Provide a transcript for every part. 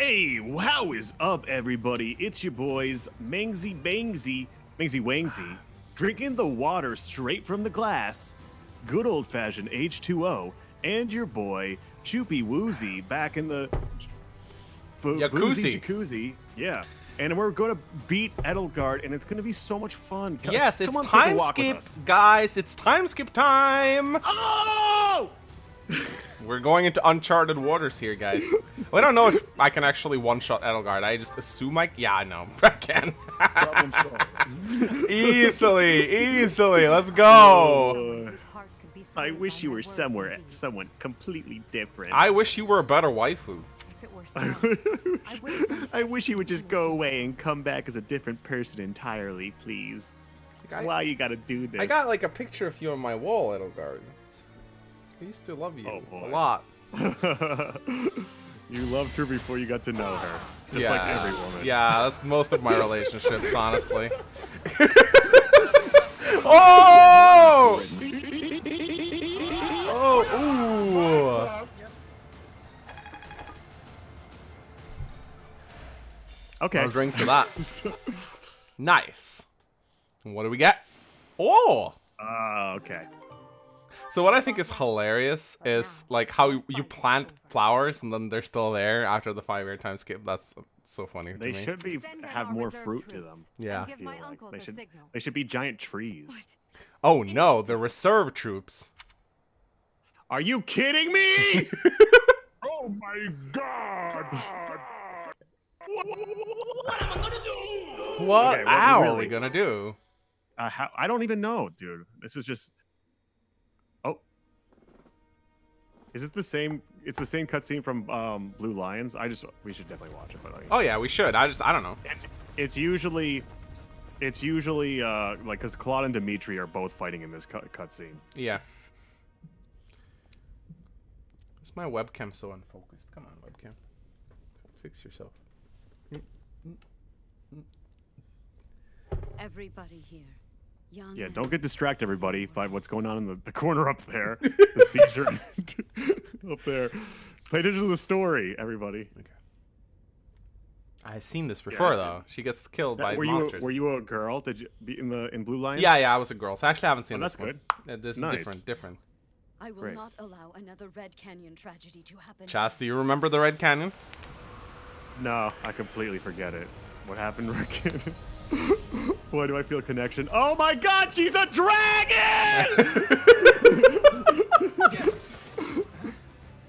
Hey, how is up, everybody? It's your boys, Mangsy Bangsy, Mangsy Wangsy, drinking the water straight from the glass, good old fashioned H2O, and your boy, Choopy Woozy, back in the Jacuzzi. jacuzzi. Yeah. And we're going to beat Edelgard, and it's going to be so much fun. Come- Yes, come it's on, time skip, guys. It's time skip time. Oh! We're going into uncharted waters here, guys. well, I don't know if I can actually one-shot Edelgard. I just assume I. Can. Yeah, I know. I can. Problem solved. easily, easily. Let's go. I wish you were somewhere, someone completely different. I wish you were a better waifu. If it were so, I would have done I wish you would just go away and come back as a different person entirely, please. I, Why you gotta do this? I got like a picture of you on my wall, Edelgard. I used to love you Oh, a lot. you loved her before you got to know her, just like every woman. Yeah, that's most of my relationships, honestly. oh! Oh, ooh. Okay. I'll drink to that. Nice. What do we get? Oh! Ah, okay. So what I think is hilarious is like how you, you plant flowers and then they're still there after the five-year time skip. That's so funny They to me. should be have more fruit to them. Yeah. Give feel my like. They the should signal. they should be giant trees. Oh no, the reserve troops. Are you kidding me? Oh my god! What Okay, well, are really- we gonna do? uh, how, I don't even know, dude. This is just. Is it the same? It's the same cutscene from um, Blue Lions. I just we should definitely watch it, but like, Oh yeah, we should. I just I don't know. it's, it's usually, it's usually uh like because Claude and Dimitri are both fighting in this cut cutscene. Yeah. Is my webcam so unfocused? Come on, webcam. Fix yourself. Everybody here, young. Yeah, don't get distracted, everybody, by what's going on in the, the corner up there. the seizure up there. Pay attention to the story, everybody. I've seen this before Yeah. though. She gets killed by were you monsters. a, were you a girl? Did you be in the in Blue Lions? Yeah, yeah, I was a girl. So actually, I actually haven't seen Oh, this that's one. Uh, This is Nice. different, different. I will Great. not allow another Red Canyon tragedy to happen. Chas, do you remember the Red Canyon? No, I completely forget it. What happened, Rick? Why do I feel a connection? Oh my God, she's a dragon!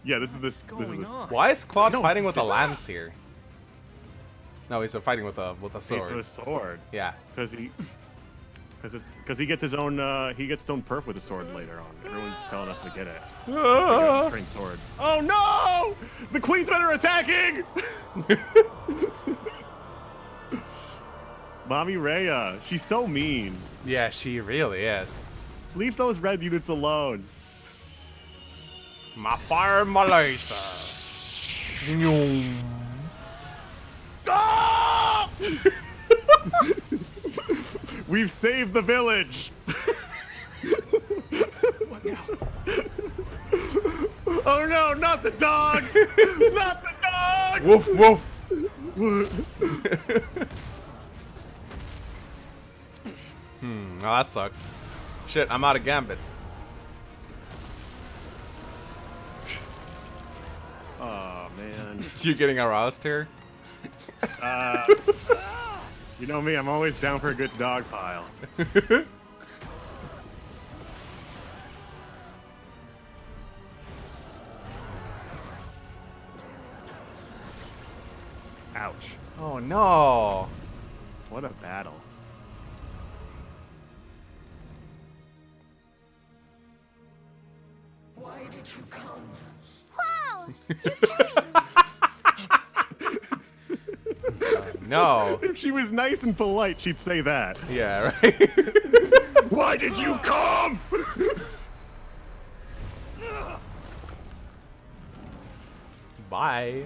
yeah, this is this. This is this. Why is Claude No, fighting with a stop. lance here? No, he's fighting with a with a He's sword. with a sword Yeah. because he. Because it's because he gets his own uh, he gets his own perf with a sword later on. Everyone's telling us to get it. Ah. Train sword. Oh no! The Queen's men are attacking! Mommy Rhea, she's so mean. Yeah, she really is. Leave those red units alone. My fire, my laser. Ah! We've saved the village. oh no, not the dogs! not the dogs! Woof woof. Well, that sucks. Shit, I'm out of gambits. Oh man. You getting aroused here? Uh, you know me, I'm always down for a good dog pile. Ouch. Oh no. What a battle. Wow! No. If she was nice and polite, she'd say that. Yeah, right. Why did you come? Bye.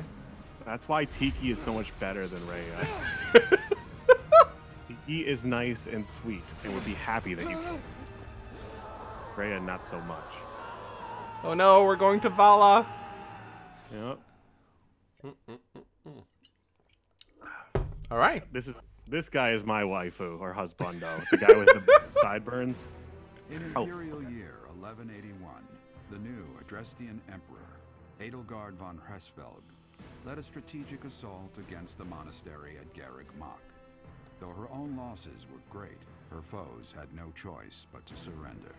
That's why Tiki is so much better than Rhea. Tiki is nice and sweet and would be happy that you came. Rhea, not so much. Oh no, we're going to Vala. Yep. All right. This is this guy is my waifu or husbando. The guy with the sideburns. In Oh. imperial year 1181, the new Adrestian emperor, Edelgard von Hresvelg, led a strategic assault against the monastery at Garreg Mach. Though her own losses were great, her foes had no choice but to surrender.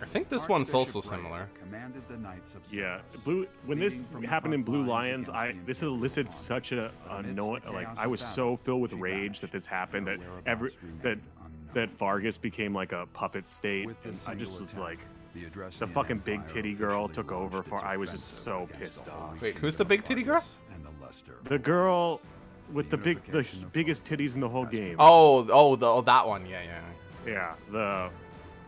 I think this one's also similar. Commanded the Knights of Yeah, blue. When this leading from the happened in Blue Lions, I this Imperial elicited such a But annoying. Like I was so filled with rage vanished, that this happened that every that remained that unknown. Faerghus became like a puppet state, With and I just single was like, the, the fucking big titty girl took over for. I was just so pissed off. Wait, who's the big titty girl? And the Leicester The girl with The the big, the biggest titties in the whole game. Oh, oh, the, oh, that one. Yeah, yeah. Yeah, the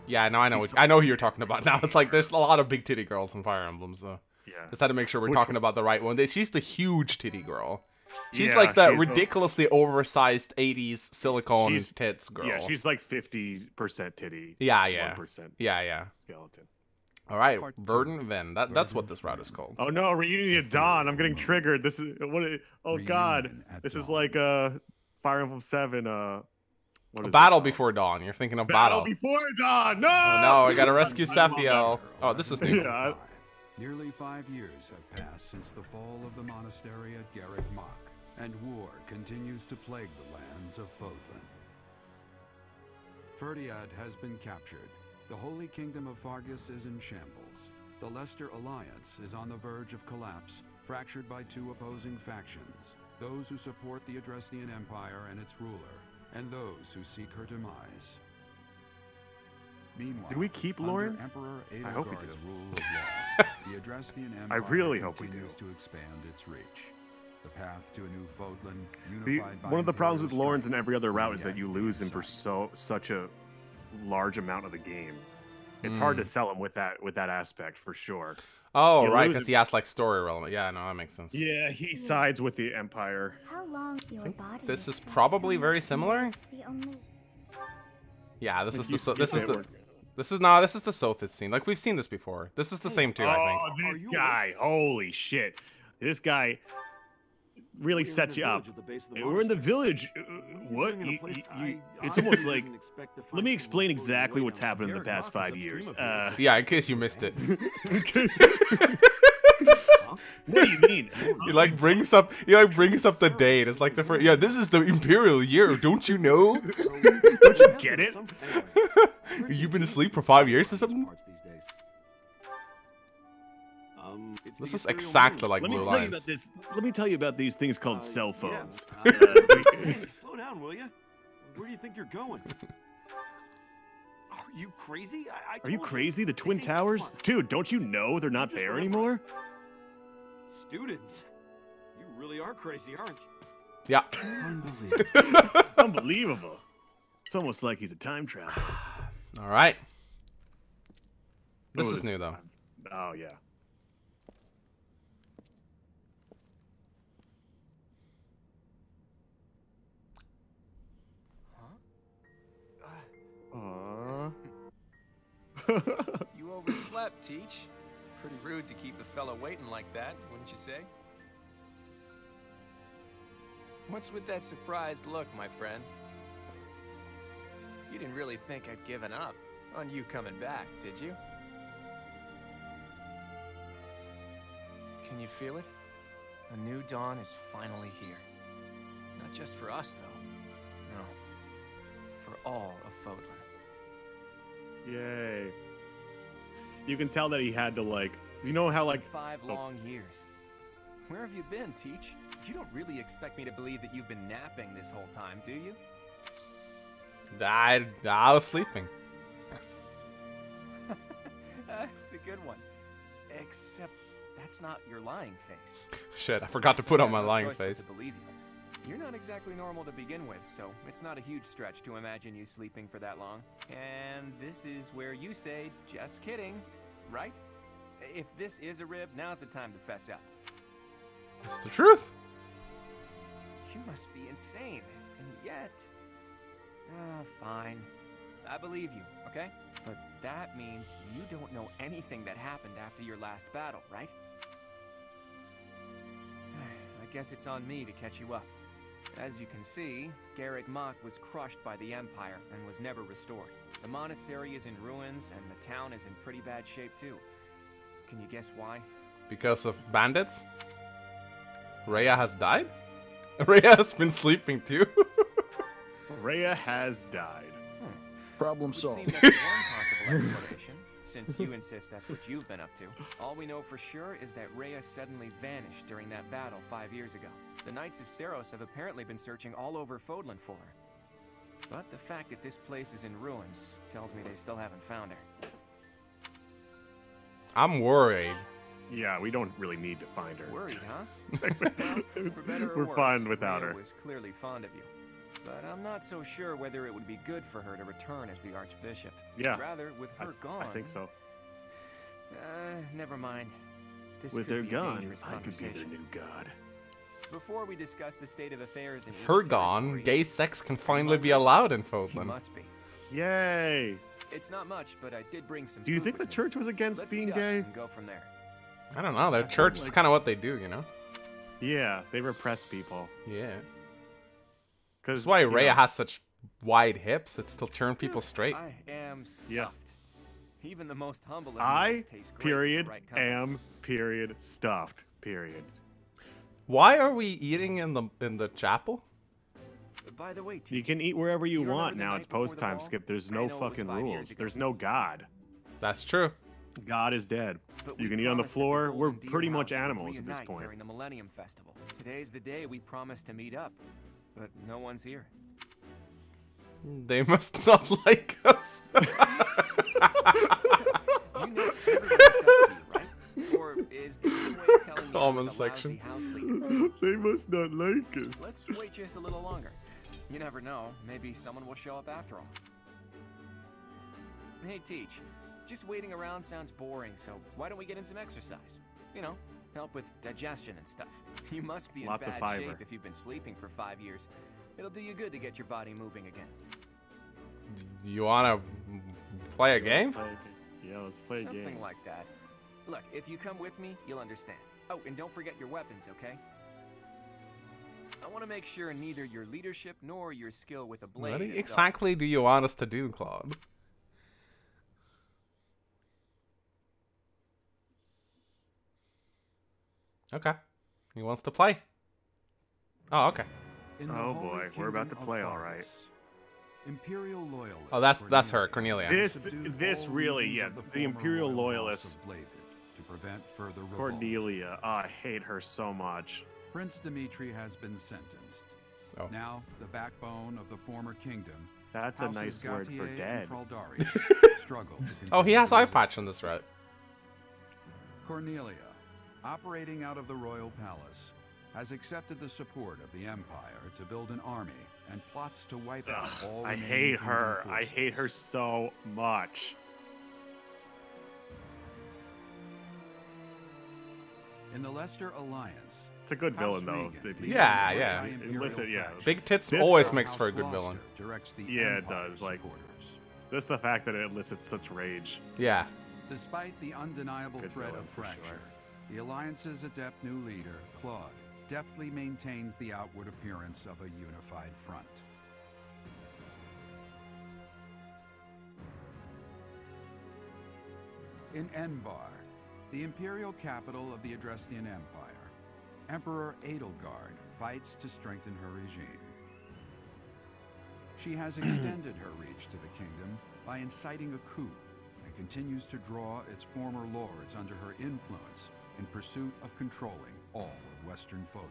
Yeah, no, I know. She's What, I know who you're talking about now. It's like there's a lot of big titty girls in Fire Emblem, so yeah. just had to make sure we're Which talking one? about the right one. She's the huge titty girl. She's Yeah, like the she's the- ridiculously oversized 80s silicone She's- tits girl. Yeah, she's like fifty percent titty. Yeah, yeah. One percent yeah, yeah. skeleton. All right, Part two. Verdant Wind. That, that's what this route is called. Oh no, reunion of Dawn. I'm getting triggered. This is what? i- Oh god, Reunion at this is dawn. like uh, Fire Emblem Seven. Uh, what A is it battle before dawn. You're thinking of Battle battle. before dawn. No. Oh, no, I gotta rescue I. Oh, this is new. Yeah, Nearly five years have passed since the fall of the monastery at Garreg Mach, and war continues to plague the lands of Fodlan. Fhirdiad has been captured. The Holy Kingdom of Faerghus is in shambles. The Leicester Alliance is on the verge of collapse, fractured by two opposing factions those who support the Adrestian Empire and its ruler, and those who seek her demise. Meanwhile, Do we keep under Lorenz? Emperor I hope we Edelgard's do. rule of law, the Adrestian Empire really hope we continues do. to expand its reach. The path to a new Fodlan, The, unified by one of the problems with imperial Lorenz and every other route is that you lose him for so such a large amount of the game. It's hard to Mm. sell him with that with that aspect for sure. Oh, You right, because he asked like story relevant. Yeah, no, that makes sense. Yeah, he sides with the Empire. How long your body this is probably somewhere very similar. The only Yeah, this Like, is the so, this is the we're- this is not this is the Sothis scene. Like we've seen this before. This is the same too, I think. Oh, this guy! Holy shit! This guy really sets you up. We're in the village. Uh, What? You- you- you- it's almost like. Let me explain exactly what's happened in the past five years. Uh, Yeah, in case you missed it. what do you mean? He like brings up he like brings up the date. It's like the first yeah, this is the imperial year, don't you know? Don't you get it? You've been asleep for five years or something? This is exactly like Let me Blue tell you about this. Let me tell you about these things called Uh, cell phones. Uh, Uh, hey, slow down, will you? Where do you think you're going? Are you crazy? I, I Are you told crazy? The Twin Towers? Dude, don't you know they're not there anymore? Students, you really are crazy, aren't you? Yeah. Unbelievable. Unbelievable. It's almost like he's a time traveler. Alright. This Oh, is new though. Oh yeah. You overslept, Teach. Pretty rude to keep the fella waiting like that, wouldn't you say? What's with that surprised look, my friend? You didn't really think I'd given up on you coming back, did you? Can you feel it? A new dawn is finally here. Not just for us, though. No. For all of Fodlan. Yay. You can tell that he had to like you know how like been five oh. long years. Where have you been, Teach? You don't really expect me to believe that you've been napping this whole time, do you? I, I was sleeping. Uh, it's a good one. Except that's not your lying face. Shit, I forgot to put on my no lying face. To believe you. You're not exactly normal to begin with, so it's not a huge stretch to imagine you sleeping for that long. And this is where you say, just kidding, right? If this is a rib, now's the time to fess up. It's the truth. You must be insane. And yet. Ah, fine. I believe you, okay? But that means you don't know anything that happened after your last battle, right? I guess it's on me to catch you up. As you can see, Garreg Mach was crushed by the Empire and was never restored. The monastery is in ruins, and the town is in pretty bad shape too. Can you guess why? Because of bandits? Rhea has died? Rhea has been sleeping too. Rhea has died. Hmm. Problem Would solved. seem there's one possible explanation, since you insist that's what you've been up to. All we know for sure is that Rhea suddenly vanished during that battle five years ago. The Knights of Seiros have apparently been searching all over Fodlan for her. But the fact that this place is in ruins tells me they still haven't found her. I'm worried. Yeah, we don't really need to find her. Worried, huh? Well, for better or We're worse, fine without Rhea her. was clearly fond of you. But I'm not so sure whether it would be good for her to return as the Archbishop. Yeah, Rather, with I, her gone. I think so. Uh, never mind. This With could her be a gone, dangerous I could be their conversation. new god. Before we discuss the state of affairs in Her gone, gay sex can finally be allowed in You Fodlan. must be. Yay! It's not much, but I did bring some. Do you think the church was against Let's being gay? and go from there. I don't know, their feel church is kind of what they do, you know? Yeah, they repress people. Yeah. That's why Rhea has such wide hips. It still turn people straight. I am stuffed. Yeah. Even the most humble of I, meals taste great the period, right am, period, stuffed, period. Why are we eating in the in the chapel? By the way, You can eat wherever you, you want now. It's post time skip. There's no know it was fucking rules. There's no God. That's true. God is dead. But You can eat on the floor. Golden We're pretty much animals at this point. During the Millennium Festival. Today's the day we promised to meet up, but no one's here. They must not like us. You know is this your way of telling Comment was a lousy section. they must not like us. Let's wait just a little longer. You never know. Maybe someone will show up after all. Hey, Teach. Just waiting around sounds boring, so why don't we get in some exercise? You know, help with digestion and stuff. You must be in Lots of bad fiber. shape if you've been sleeping for five years. It'll do you good to get your body moving again. you wanna play a game? Yeah, let's play a Something game. Something like that. Look, if you come with me, you'll understand. Oh, and don't forget your weapons, okay? I want to make sure neither your leadership nor your skill with a blade. What is dull. exactly do you want us to do, Claude? Okay. He wants to play. Oh, okay. In the Oh boy, we're about to play, all right. Imperial loyalists. Oh, that's- that's her, Cornelia, Cornelia. This- this really- yeah, of the Imperial royal loyalists. Of prevent further revolt. Cordelia. Oh, I hate her so much. Prince Dimitri has been sentenced. Oh. Now, the backbone of the former kingdom. That's a Houses nice word for Gautier dead. and struggle to Oh, he has eye patch on this resistance. route. Cornelia, operating out of the royal palace, has accepted the support of the Empire to build an army and plots to wipe out Ugh, all I hate kingdom her. I hate her so much. In the Leicester Alliance, It's a good House villain though. Riegan Yeah, yeah. anti-imperial Listen, yeah. Big tits This always makes House for a good Gloucester villain. Directs the Yeah, it Empire's does, like- supporters. Just the fact that it elicits such rage. Yeah. Despite the undeniable Good threat villain, of for sure. fracture, the Alliance's adept new leader, Claude, deftly maintains the outward appearance of a unified front. In Enbar, the imperial capital of the Adrestian Empire, Emperor Edelgard fights to strengthen her regime. She has extended her reach to the kingdom by inciting a coup and continues to draw its former lords under her influence in pursuit of controlling all of Western Fodlan.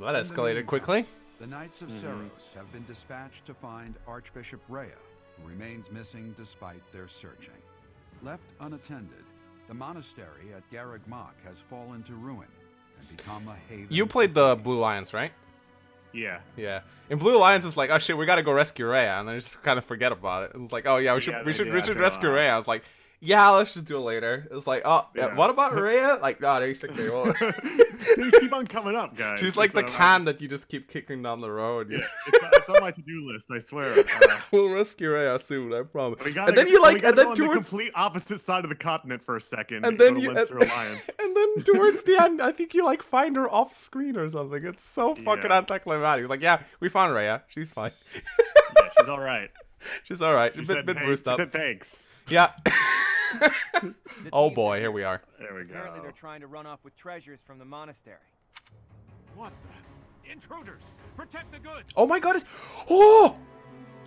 That escalated quickly. The Knights of mm-hmm. Seiros have been dispatched to find Archbishop Rhea, who remains missing despite their searching. Left unattended, the monastery at Garreg Mach has fallen to ruin and become a haven. You played the. Blue Lions, right? Yeah. Yeah. In Blue Lions, it's like, oh shit, we gotta go rescue Rhea, and I just kind of forget about it. It's like, oh yeah, we should, Yeah, we should, we should rescue lot. Rhea. I was like, Yeah, let's just do it later. It's like, oh, yeah. What about Rhea? Like, no, they stick there. won't. These keep on coming up, guys. She's like It's, the can that you just keep kicking down the road. Yeah, it's, it's on my to-do list. I swear. Uh, we'll rescue Rhea soon, I promise. gotta, and then you like, and then on the complete opposite side of the continent for a second. and then you, and, and then towards the end, I think you like find her off screen or something. It's so fucking Yeah. anticlimactic. He's like, yeah, we found Rhea. She's fine. Yeah, she's all right. She's all right. She a bit, said, bit thanks. She up. said thanks. Yeah. The oh boy, here we are. There we go. Apparently, they're trying to run off with treasures from the monastery. What the? Intruders! Protect the goods! Oh my god, it's, oh,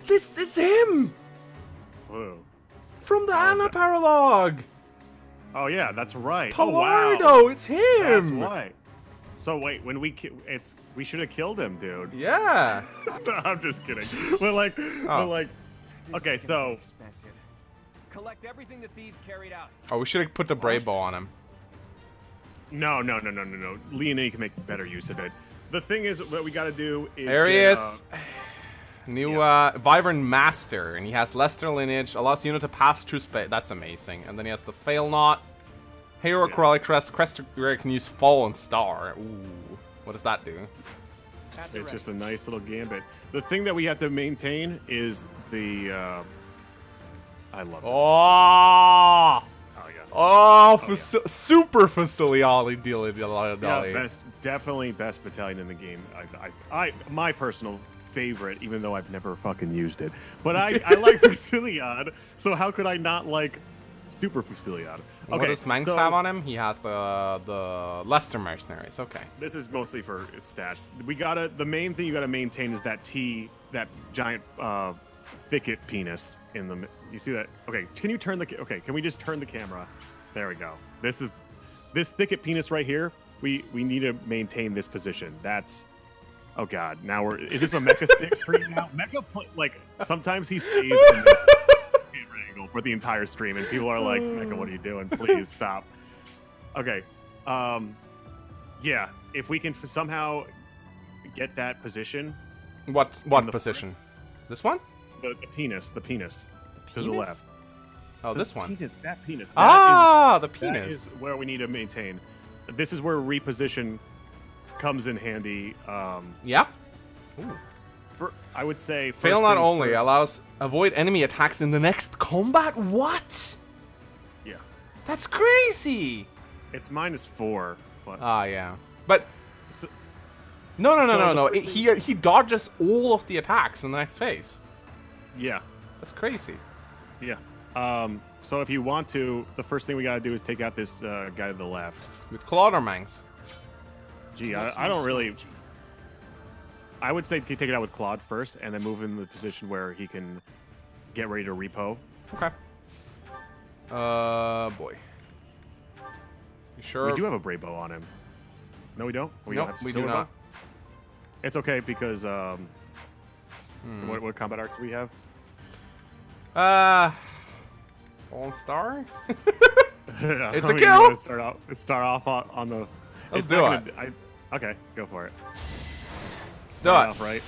this is him Whoa. from the Oh, Anna that- paralogue. Oh yeah, that's right. Oh, wow. Palardo, it's him. That's why. So wait, when we ki- it's we should have killed him, dude. Yeah. I'm just kidding. But like, Oh. but like, Okay, is gonna be so- expensive. Collect everything the thieves carried out. Oh, we should have put the brave Ball on him. no, no, no, no, no, no. Leonie can make better use of it. The thing is, what we got to do is. There he get, is. New uh, Wyvern Master, and he has Leicester Lineage, allows unit to pass through space. That's amazing. And then he has the Failnaught. Hero Yeah. Corelli Crest, Crest where he can use Fallen Star. Ooh, what does that do? At the It's just a nice little gambit. The thing that we have to maintain is the. Uh, I love this. Oh, Oh, yeah. oh, yeah. super Faciliali Dilly Dilly Yeah, best, definitely best battalion in the game. I, I, I, my personal favorite, even though I've never fucking used it. But I, I like Fusiliad, so how could I not like Super Fusiliad? What does Mangs so have on him? He has the the Leicester Mercenaries. Okay. This is mostly for stats. We gotta. The main thing you gotta maintain is that T, that giant uh, thicket penis in the. You see that? Okay. Can you turn the? Okay. Can we just turn the camera? There we go. This is this thicket penis right here. We we need to maintain this position. That's. Oh God! Now we're. Is this a mecha stick stream now? Mecha pl- like sometimes he stays in this camera angle for the entire stream, and people are like, "Mecha, what are you doing? Please stop." Okay. Um. Yeah. If we can f- somehow get that position, What what position? first- This one? The, the penis, the penis, to the left. Oh, The this one. Penis, that penis. that Ah, the penis. That is where we need to maintain. This is where reposition comes in handy. Um, Yep. for I would say Failnaught only first. allows avoid enemy attacks in the next combat. What? Yeah, That's crazy. it's minus four, but Ah, yeah. But So- no, no, no, so no, no. It, he he dodges all of the attacks in the next phase. Yeah, That's crazy. yeah. Um, so if you want to, the first thing we gotta do is take out this uh, guy to the left. With Claude or Mangs? Gee, I, I don't really. strategy? I would say take it out with Claude first, and then move him in the position where he can get ready to repo. Okay. Uh, boy. You sure? We do have a Brave Bow on him. No, we don't. We Nope, don't have we do Silver not. Bow? It's okay because um, Hmm. what, what combat arts do we have? Uh, Fallen Star. it's a kill! Start off, start off on, on the. Let's do it. gonna- I, okay, go for it. Let's do Start it. off right.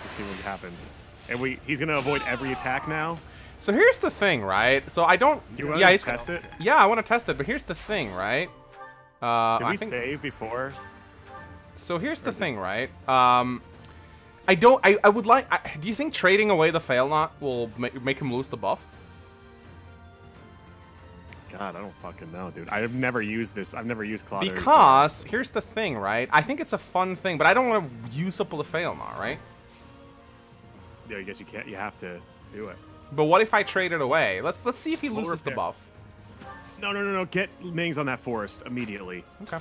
Let's see what happens. And we he's gonna avoid every attack now. So here's the thing, right? So I don't. Do you want yeah, to test it? Yeah, I want to test it, but here's the thing, right? Uh, Did I we think, save before? so here's the thing, right? Um, I don't. I, I would like. I, do you think trading away the Failnaught will make, make him lose the buff? God, I don't fucking know, dude. I've never used this. I've never used Claude. Because here's the thing, right? I think it's a fun thing, but I don't want to use up the Failnaught, right? yeah, I guess you can't. You have to do it. But what if I trade it away? Let's let's see if he loses the buff. No, no, no, no. Get Mings on that forest immediately. Okay.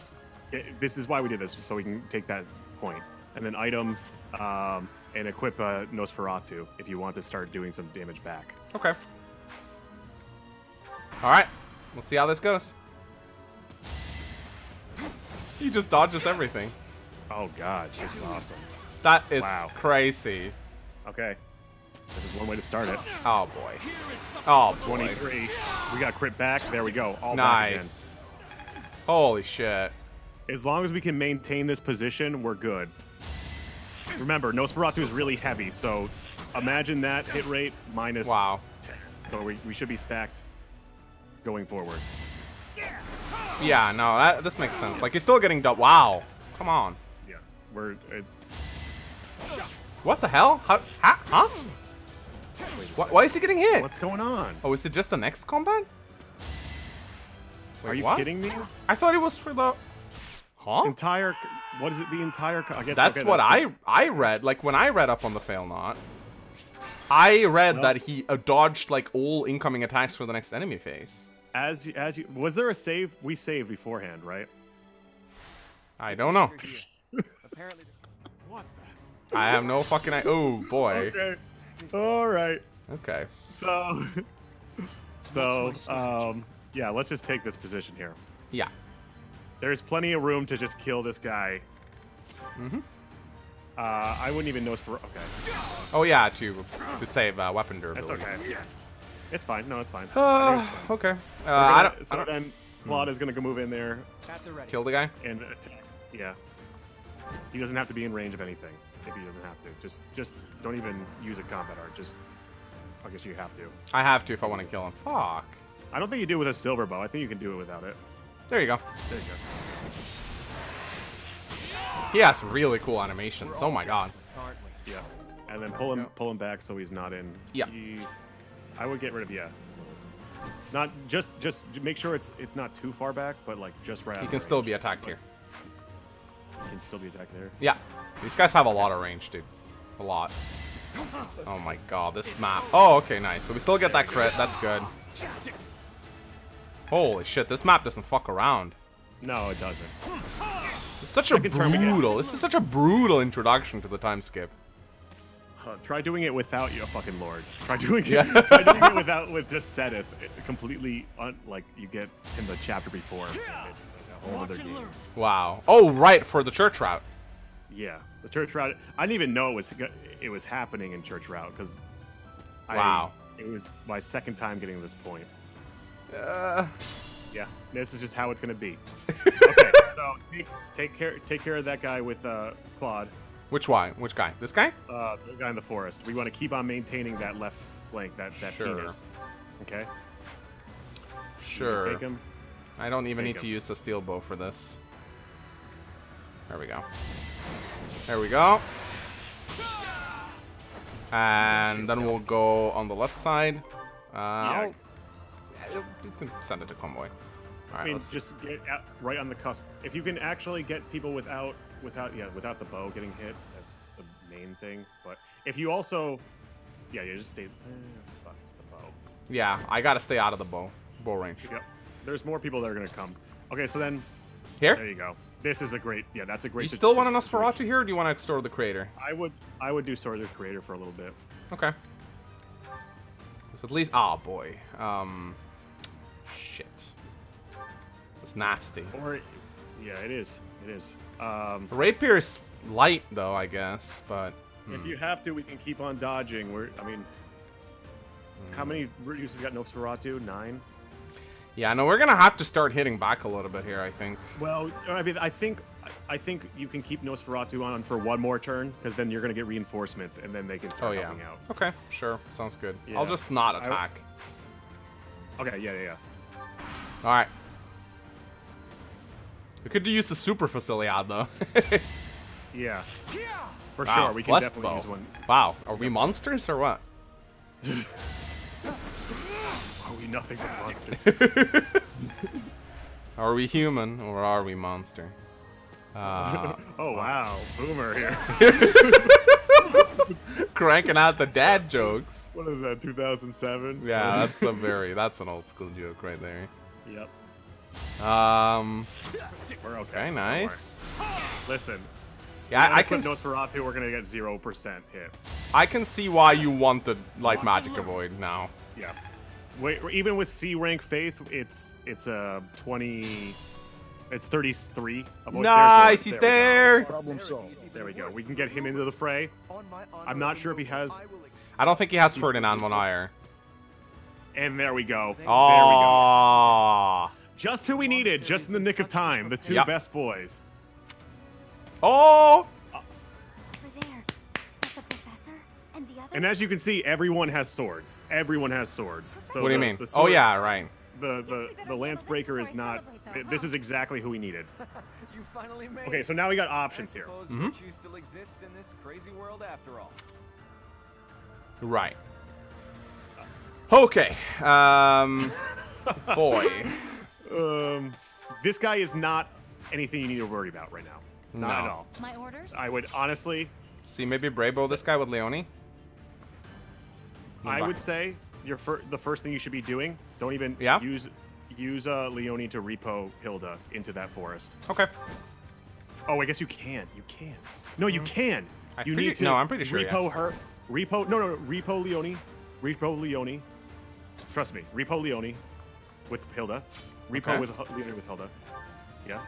This is why we did this, so we can take that point. And then item um, and equip uh, Nosferatu if you want to start doing some damage back. Okay. All right. Let's see how this goes. He just dodges everything. Oh god, this is awesome. That is Wow. crazy. Okay. This is one way to start it. Oh boy. Oh boy. 23. We got crit back. There we go. All back again. Nice. Holy shit. As long as we can maintain this position, we're good. Remember, Nosferatu is really heavy, so imagine that hit rate minus Wow. 10. So we, we should be stacked. going forward. Yeah, no, that, this makes sense. Like, he's still getting double. Wow. Come on. Yeah, we're it's What the hell? How? ha- Huh? Why, why is he getting hit? what's going on? Oh, is it just the next combat? Wait, Are you what? kidding me? I thought it was for the. Huh? Entire what is it? The entire co- I guess That's okay, what that's- I I read. Like when I read up on the Failnaught, I read Well- that he uh, dodged like all incoming attacks for the next enemy phase. as you, as you was there a save? We saved beforehand, right? I don't know. These are here. Apparently. What the? I have no fucking. I- oh boy. Okay. All right. Okay. So so um yeah, let's just take this position here. Yeah. There's plenty of room to just kill this guy. Mm-hmm. Uh, I wouldn't even notice for. Okay, Oh yeah, to to save uh, weapon that's durability. okay. It's fine. No, it's fine. Uh, it's fine. okay. Uh, We're I don't. so I don't then Claude is gonna go move in there At the ready. kill the guy. and attack. Yeah. He doesn't have to be in range of anything if he doesn't have to. Just just don't even use a combat art. Just I guess you have to. I have to if I want to kill him. Fuck. I don't think you do with a silver bow. I think you can do it without it. There you go. There you go. He has really cool animations. Oh my god. Aren't we? go. Yeah. And then pull him Yeah. pull him back so he's not in. Yeah. He, I would get rid of yeah. Not just just make sure it's it's not too far back, but like just right. out He can still range. be attacked here. He can still be attacked there. Yeah. These guys have a lot of range, dude. A lot. Oh my god, this map. Oh, okay, nice. So we still get that crit. That's good. Holy shit, this map doesn't fuck around. No, it doesn't. It's such a Second again. brutal. This is such a brutal introduction to the time skip. Uh, try doing it without your fucking lord. Try doing it. Try doing it without with just Seteth. It completely un, like you get in the chapter before. It's like a whole other game. Wow. Oh, right, for the church route. Yeah, the church route. I didn't even know it was it was happening in church route because. Wow. It was my second time getting to this point. Uh, Yeah, this is just how it's gonna be. okay, so take, take care take care of that guy with uh, Claude, which one? Which guy? This guy? uh, the guy in the forest. We want to keep on maintaining that left flank, that that Sure. penis. Okay. Sure. Take him. I don't even Take need to use the steel bow for this. There we go. There we go. And then we'll go on the left side. Uh, yeah, you can send it to convoy. All I mean, let's just get out right on the cusp. If you can actually get people without, without, yeah, without the bow getting hit, that's the main thing. But if you also, yeah, you just stay. Eh, fuck, it's the bow. Yeah, I gotta stay out of the bow bow range. Yep. There's more people that are gonna come. Okay, so then here. there you go. This is a great, yeah, that's a great. You still want an. Nosferatu here, or do you want to extort the creator? I would, I would do Sword of the Creator for a little bit. Okay. It's at least. Ah, boy. Um. Shit. This is nasty. Or, yeah, it is, it is. Um, rapier is light, though, I guess, but. If hmm. you have to, we can keep on dodging. We're, I mean, how Hmm. many reviews have we got Nosferatu? Nine. Yeah, no, we're gonna have to start hitting back a little bit here, I think. Well, I mean, I think I think you can keep Nosferatu on for one more turn because then you're gonna get reinforcements and then they can Oh, start yeah. helping out. Okay, sure. Sounds good. Yeah. I'll just not attack. Okay, yeah, yeah, yeah. Alright. We could use the super faciliad, though. Yeah. For wow, sure, we can blessed definitely bow. use one. Wow, are we monsters or what? Are we nothing but monsters? Are we human or are we monster? Uh, oh wow, Boomer here. cranking out the dad jokes. what is that? 2007. Yeah, that's a very that's an old school joke right there. Yep. Um, We're okay. okay, nice. worry. Listen. Yeah, I, I can can s- Nosferatu. We're gonna get zero percent hit. I can see why you wanted light magic avoid now. Yeah. Wait, even with C rank faith, it's it's a 20. It's 33. Avoid- Nice, there's he's one. There there. Problem solved. There we go. We can get him into the fray. I'm not sure if he has. I don't think he has Ferdinand von Aegir. And there we go. Oh. There we go. Oh, Just who we needed, just in the nick of time. The two Yep. best boys. oh, Over there. Is that the professor? And the others? And as you can see, everyone has swords. Everyone has swords. So what do you the- mean? the Oh yeah, right. the the the lance breaker is not. celebrate, though, This huh? is exactly who we needed. you finally made Okay, so now we got options here. suppose Mhm. virtue Okay. Um. boy. Um, this guy is not anything you need to worry about right now. Not No. at all. My orders? I would honestly, See, maybe Braybo this guy with Leonie. I would say your fir- the first thing you should be doing. Don't even Yeah? use use uh, Leonie to repo Hilda into that forest. Okay. Oh, I guess you can. You can't. No, you can. Mm. I you need to no, I'm pretty sure, yeah. repo her. Repo no no no repo Leonie, repo Leonie. Trust me, repo Leonie with Hilda. Repo Okay. with Leonie with Hilda. Yeah.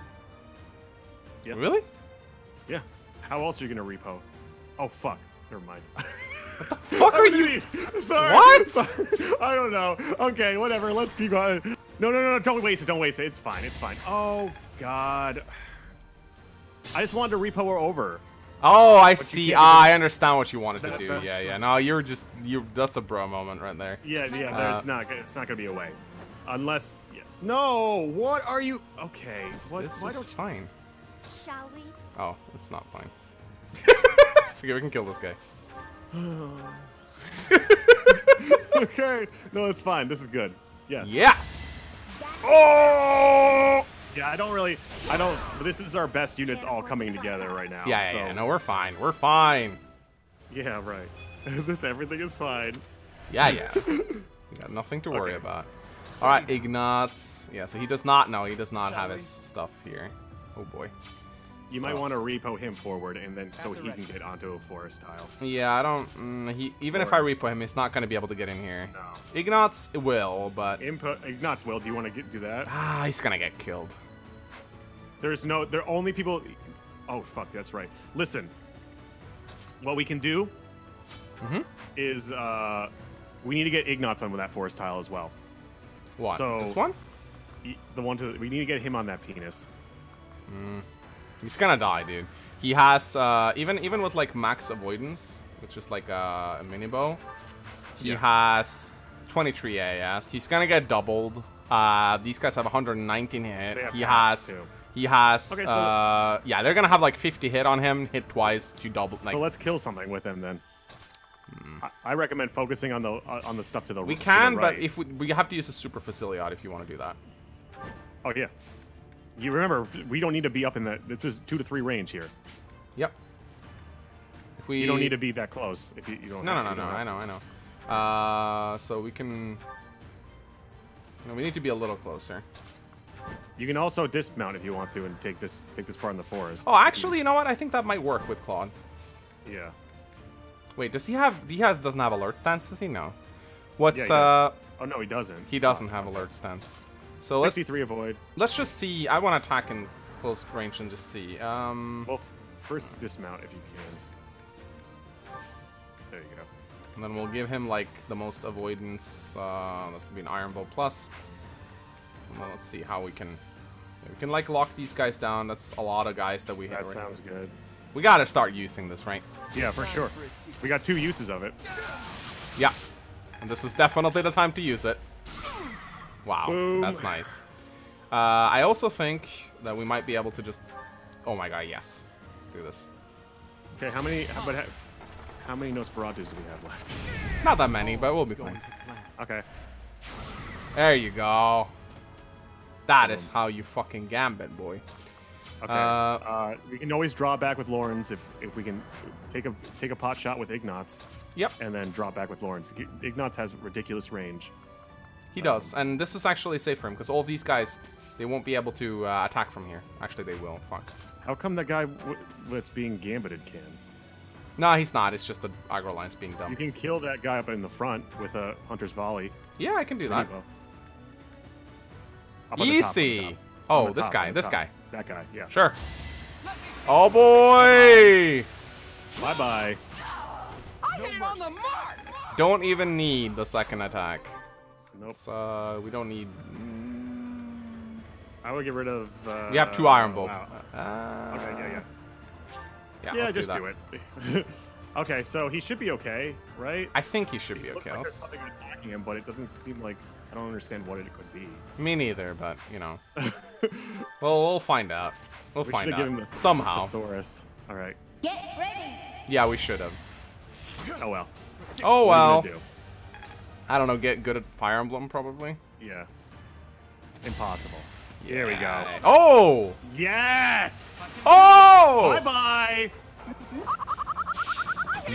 Yeah. Really? Yeah. How else are you gonna repo? Oh fuck. Never mind. What the Fuck are you? Sorry. What? I don't know. Okay, whatever. Let's keep going. No, no, no, no. Don't waste it. Don't waste it. It's fine. It's fine. Oh God. I just wanted to repo her over. Oh, I you see. Ah, I understand what you wanted to do. that's- Yeah, yeah. No, you're just you. That's a bro moment right there. Yeah, yeah. Uh, There's not. It's not gonna be a way, unless. Yeah. No. What are you? Okay. What? This why is don't fine. Shall we? Oh, it's not fine. it's okay. We can kill this guy. okay. No, it's fine. This is good. Yeah. Yeah. Oh. Yeah. I don't really. I don't. This is our best units all coming together right now. Yeah, yeah, so- yeah. No, we're fine. We're fine. Yeah, right. this everything is fine. Yeah, yeah. we got nothing to worry Okay. about. All right, Ignatz. Yeah, so he does not know. He does not Shall have we? his stuff here. Oh boy. You So- might want to repo him forward, and then so he can get onto a forest tile. Yeah, I don't. Mm, he even if I repo him, he's not going to be able to get in here. No. Ignatz will, but Input Ignatz will. Do you want to get do that? ah, he's gonna get killed. There's no. There are only people. Oh fuck, that's right. Listen. What we can do Mhm. is uh, we need to get Ignatz on with that forest tile as well. What? So- this one? The one to we need to get him on that penis. He's gonna die, dude. He has uh, even even with like max avoidance, which is like uh, a mini bow. He Yeah. has 23 AS. He's gonna get doubled. Uh, these guys have 119 hit. Have He has. too. He has. Okay, so- uh, yeah, they're gonna have like 50 hit on him. Hit twice to double. Like so let's kill something with him then. I, I recommend focusing on the uh, on the stuff to the we to the can, but if we, we have to use a super faciliot if you want to do that. oh yeah, you remember we don't need to be up in that. This is two to three range here. Yep. If we You don't need to be that close if you, you don't. No, no, have- no, you no. I know, I know. Uh, so we can. No, we need to be a little closer. You can also dismount if you want to and take this take this part in the forest. Oh, actually, you know what? I think that might work with Claude. Yeah. Wait, does he have? He has doesn't have alert stance, does he? No. What's Yeah, uh? Oh no, he doesn't. He doesn't have alert stance. So let's 63 avoid. let's just see. I want to attack in close range and just see. Um, Well, first dismount if you can. There you go. and then we'll give him like the most avoidance. Uh, that's gonna be an Iron Bow plus. And then let's see how we can. So we can like lock these guys down. That's a lot of guys that we That have. sounds good. We gotta start using this, right? Yeah, for sure. for a secret We got two uses of it. Yeah. And this is definitely the time to use it. Wow, Boom. that's nice. Uh, I also think that we might be able to just... Oh my god, yes. Let's do this. Okay, how many? How, but how, many Nosferatus do we have left? Not that many, but we'll be fine. Okay. There you go. That is how you fucking gambit, boy. Okay. Uh, Uh, we can always draw back with Lorenz if if we can take a take a pot shot with Ignatz Yep, and then drop back with Lorenz. Ignatz has ridiculous range. he does. And this is actually safe for him, because all these guys, they won't be able to uh, attack from here. Actually, they will. Fuck. How come that guy w- that's being gambited can? No, he's not. It's just the aggro lines being dumb. You can kill that guy up in the front with a hunter's volley. Yeah, I can do that. Rainbow. Up on the top, on the Easy. top. Oh, this top, guy. This top. guy. That guy. Yeah. Sure. Oh boy! Bye bye. Don't even need the second attack. Nope. It's, uh, we don't need. I would get rid of. Uh, We have two iron bow. wow. Yeah, Yeah. let's just do, do, it. okay. So he should be okay, right? I think he should be Looks okay. like there's Let's- something attacking him, but it doesn't seem like. I don't understand what it could be. Me neither, but you know. well, we'll find out. We'll We find should've given out the somehow. Thesaurus. All right. Get ready. Yeah, we should have. Oh well. Oh What well. do? I don't know. Get good at Fire Emblem, probably. Yeah. Impossible. There we go. Oh! Yes. Oh! Bye bye.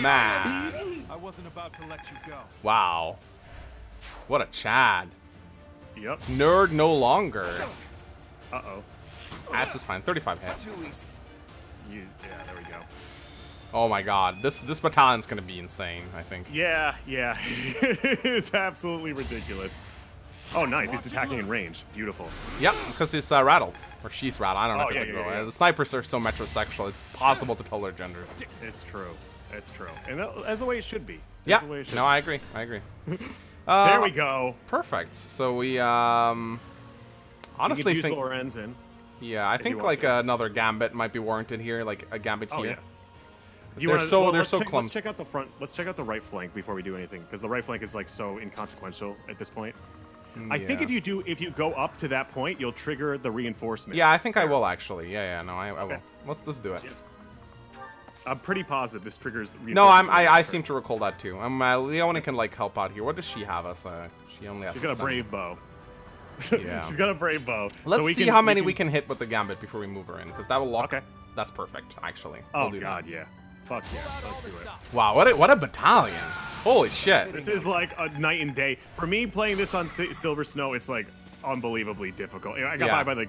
Man. I wasn't about to let you go. Wow. What a Chad. Yep. Nerd no longer. Uh oh. Ass is fine. 35 hit. Too easy. You. Yeah. There we go. Oh my god. This this battalion's gonna be insane, I think. Yeah. Yeah. it's absolutely ridiculous. Oh, nice. He's attacking in range. Beautiful. Yep, because he's uh, rattled. Or she's rattled. I don't know Oh, if it's yeah, a girl. yeah. Uh, The snipers are so metrosexual, it's possible to tell their gender. It's true. It's true. And that, that's the way it should be. That's Yeah. the way it should No, be. I agree. I agree. Uh, There we go. Perfect. So we um honestly you can use think Lorenzen. yeah, I think like to. another gambit might be warranted here, like a gambit Oh here. yeah. 'Cause Do you They're wanna- so well, they're so check, clumsy. Let's check out the front. Let's check out the right flank before we do anything, because the right flank is like so inconsequential at this point. I think if you do, if you go up to that point, you'll trigger the reinforcements. Yeah, I think I will actually. Yeah, yeah, no, I, I will. Okay. Let's let's do it. I'm pretty positive this triggers. The No, I'm I, I seem to recall that too. Um, uh, Leonie can like help out here. What does she have us? Uh, she only has She's got a brave bow. Yeah. She's got a brave bow. Let's we see can- how many we can... hit with the gambit before we move her in, because that will lock. Okay. That's perfect, actually. Oh We'll do god, that. yeah. Fuck yeah. Let's do it. Wow, what a, what a battalion! Holy shit! This is like a night and day. For me, playing this on Si- Silver Snow, it's like unbelievably difficult. I got Yeah. by by the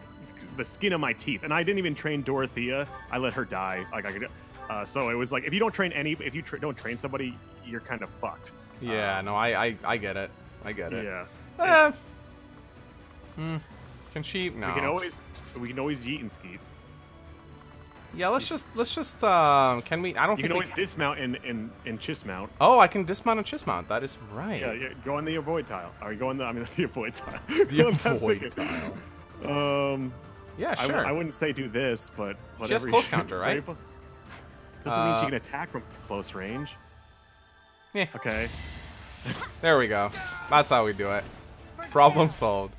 the skin of my teeth, and I didn't even train Dorothea. I let her die. Like I could. Uh, so it was like if you don't train any, if you tra- don't train somebody, you're kind of fucked. Yeah, no, I, I I get it. I get it. Yeah. Eh, It's- Can she? No. We can always we can always yeet and skeet. Yeah, let's just let's just. Um, can we? I don't You think can we. always dismount and and and chismount. Oh, I can dismount and chismount. That is right. Yeah, yeah, go on the avoid tile. Or go on the I mean the avoid tile. The Go on that avoid tile. Um, Yeah, I, sure. w- I wouldn't say do this, but She has whatever. you close counter, right? Doesn't mean she Uh, can attack from close range. Yeah. Okay. There we go. That's how we do it. Problem solved.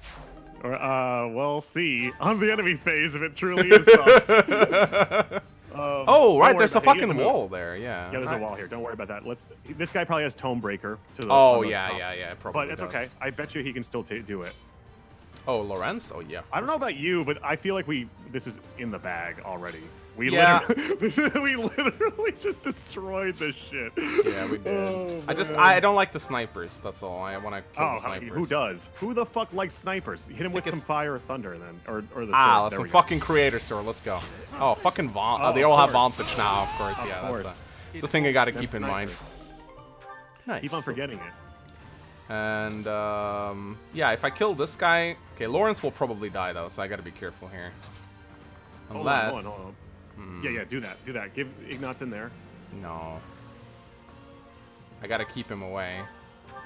Or uh, we'll see on the enemy phase if it truly is. so. Um, Oh, right. There's a about it. He has fucking wall there. Yeah. Yeah, there's Right. a wall here. Don't worry about that. Let's. This guy probably has Tome Breaker. To the, Oh the yeah, yeah, yeah. Probably. But it's does. okay. I bet you he can still do it. Oh, Lorenz. Oh yeah. I don't know about you, but I feel like we this is in the bag already. We Yeah. literally, we literally just destroyed this shit. Yeah, we did. Oh, I just I don't like the snipers. That's all. I want to kill Oh, snipers. who does? Who the fuck likes snipers? Hit him with some fire or thunder, then, or or the Ah, sword. some go. fucking creator sword. Let's go. Oh, fucking Vaunt. Oh, they of all have course. Vantage now, of course. Of yeah, course. that's a, it's a thing I got to keep in mind. Nice. Keep on forgetting it. And um, yeah, if I kill this guy, okay, Lorenz will probably die though, so I got to be careful here. Hold on, Unless hold on, hold on. Yeah, yeah, do that, do that. Give Ignatz in there. no, I got to keep him away.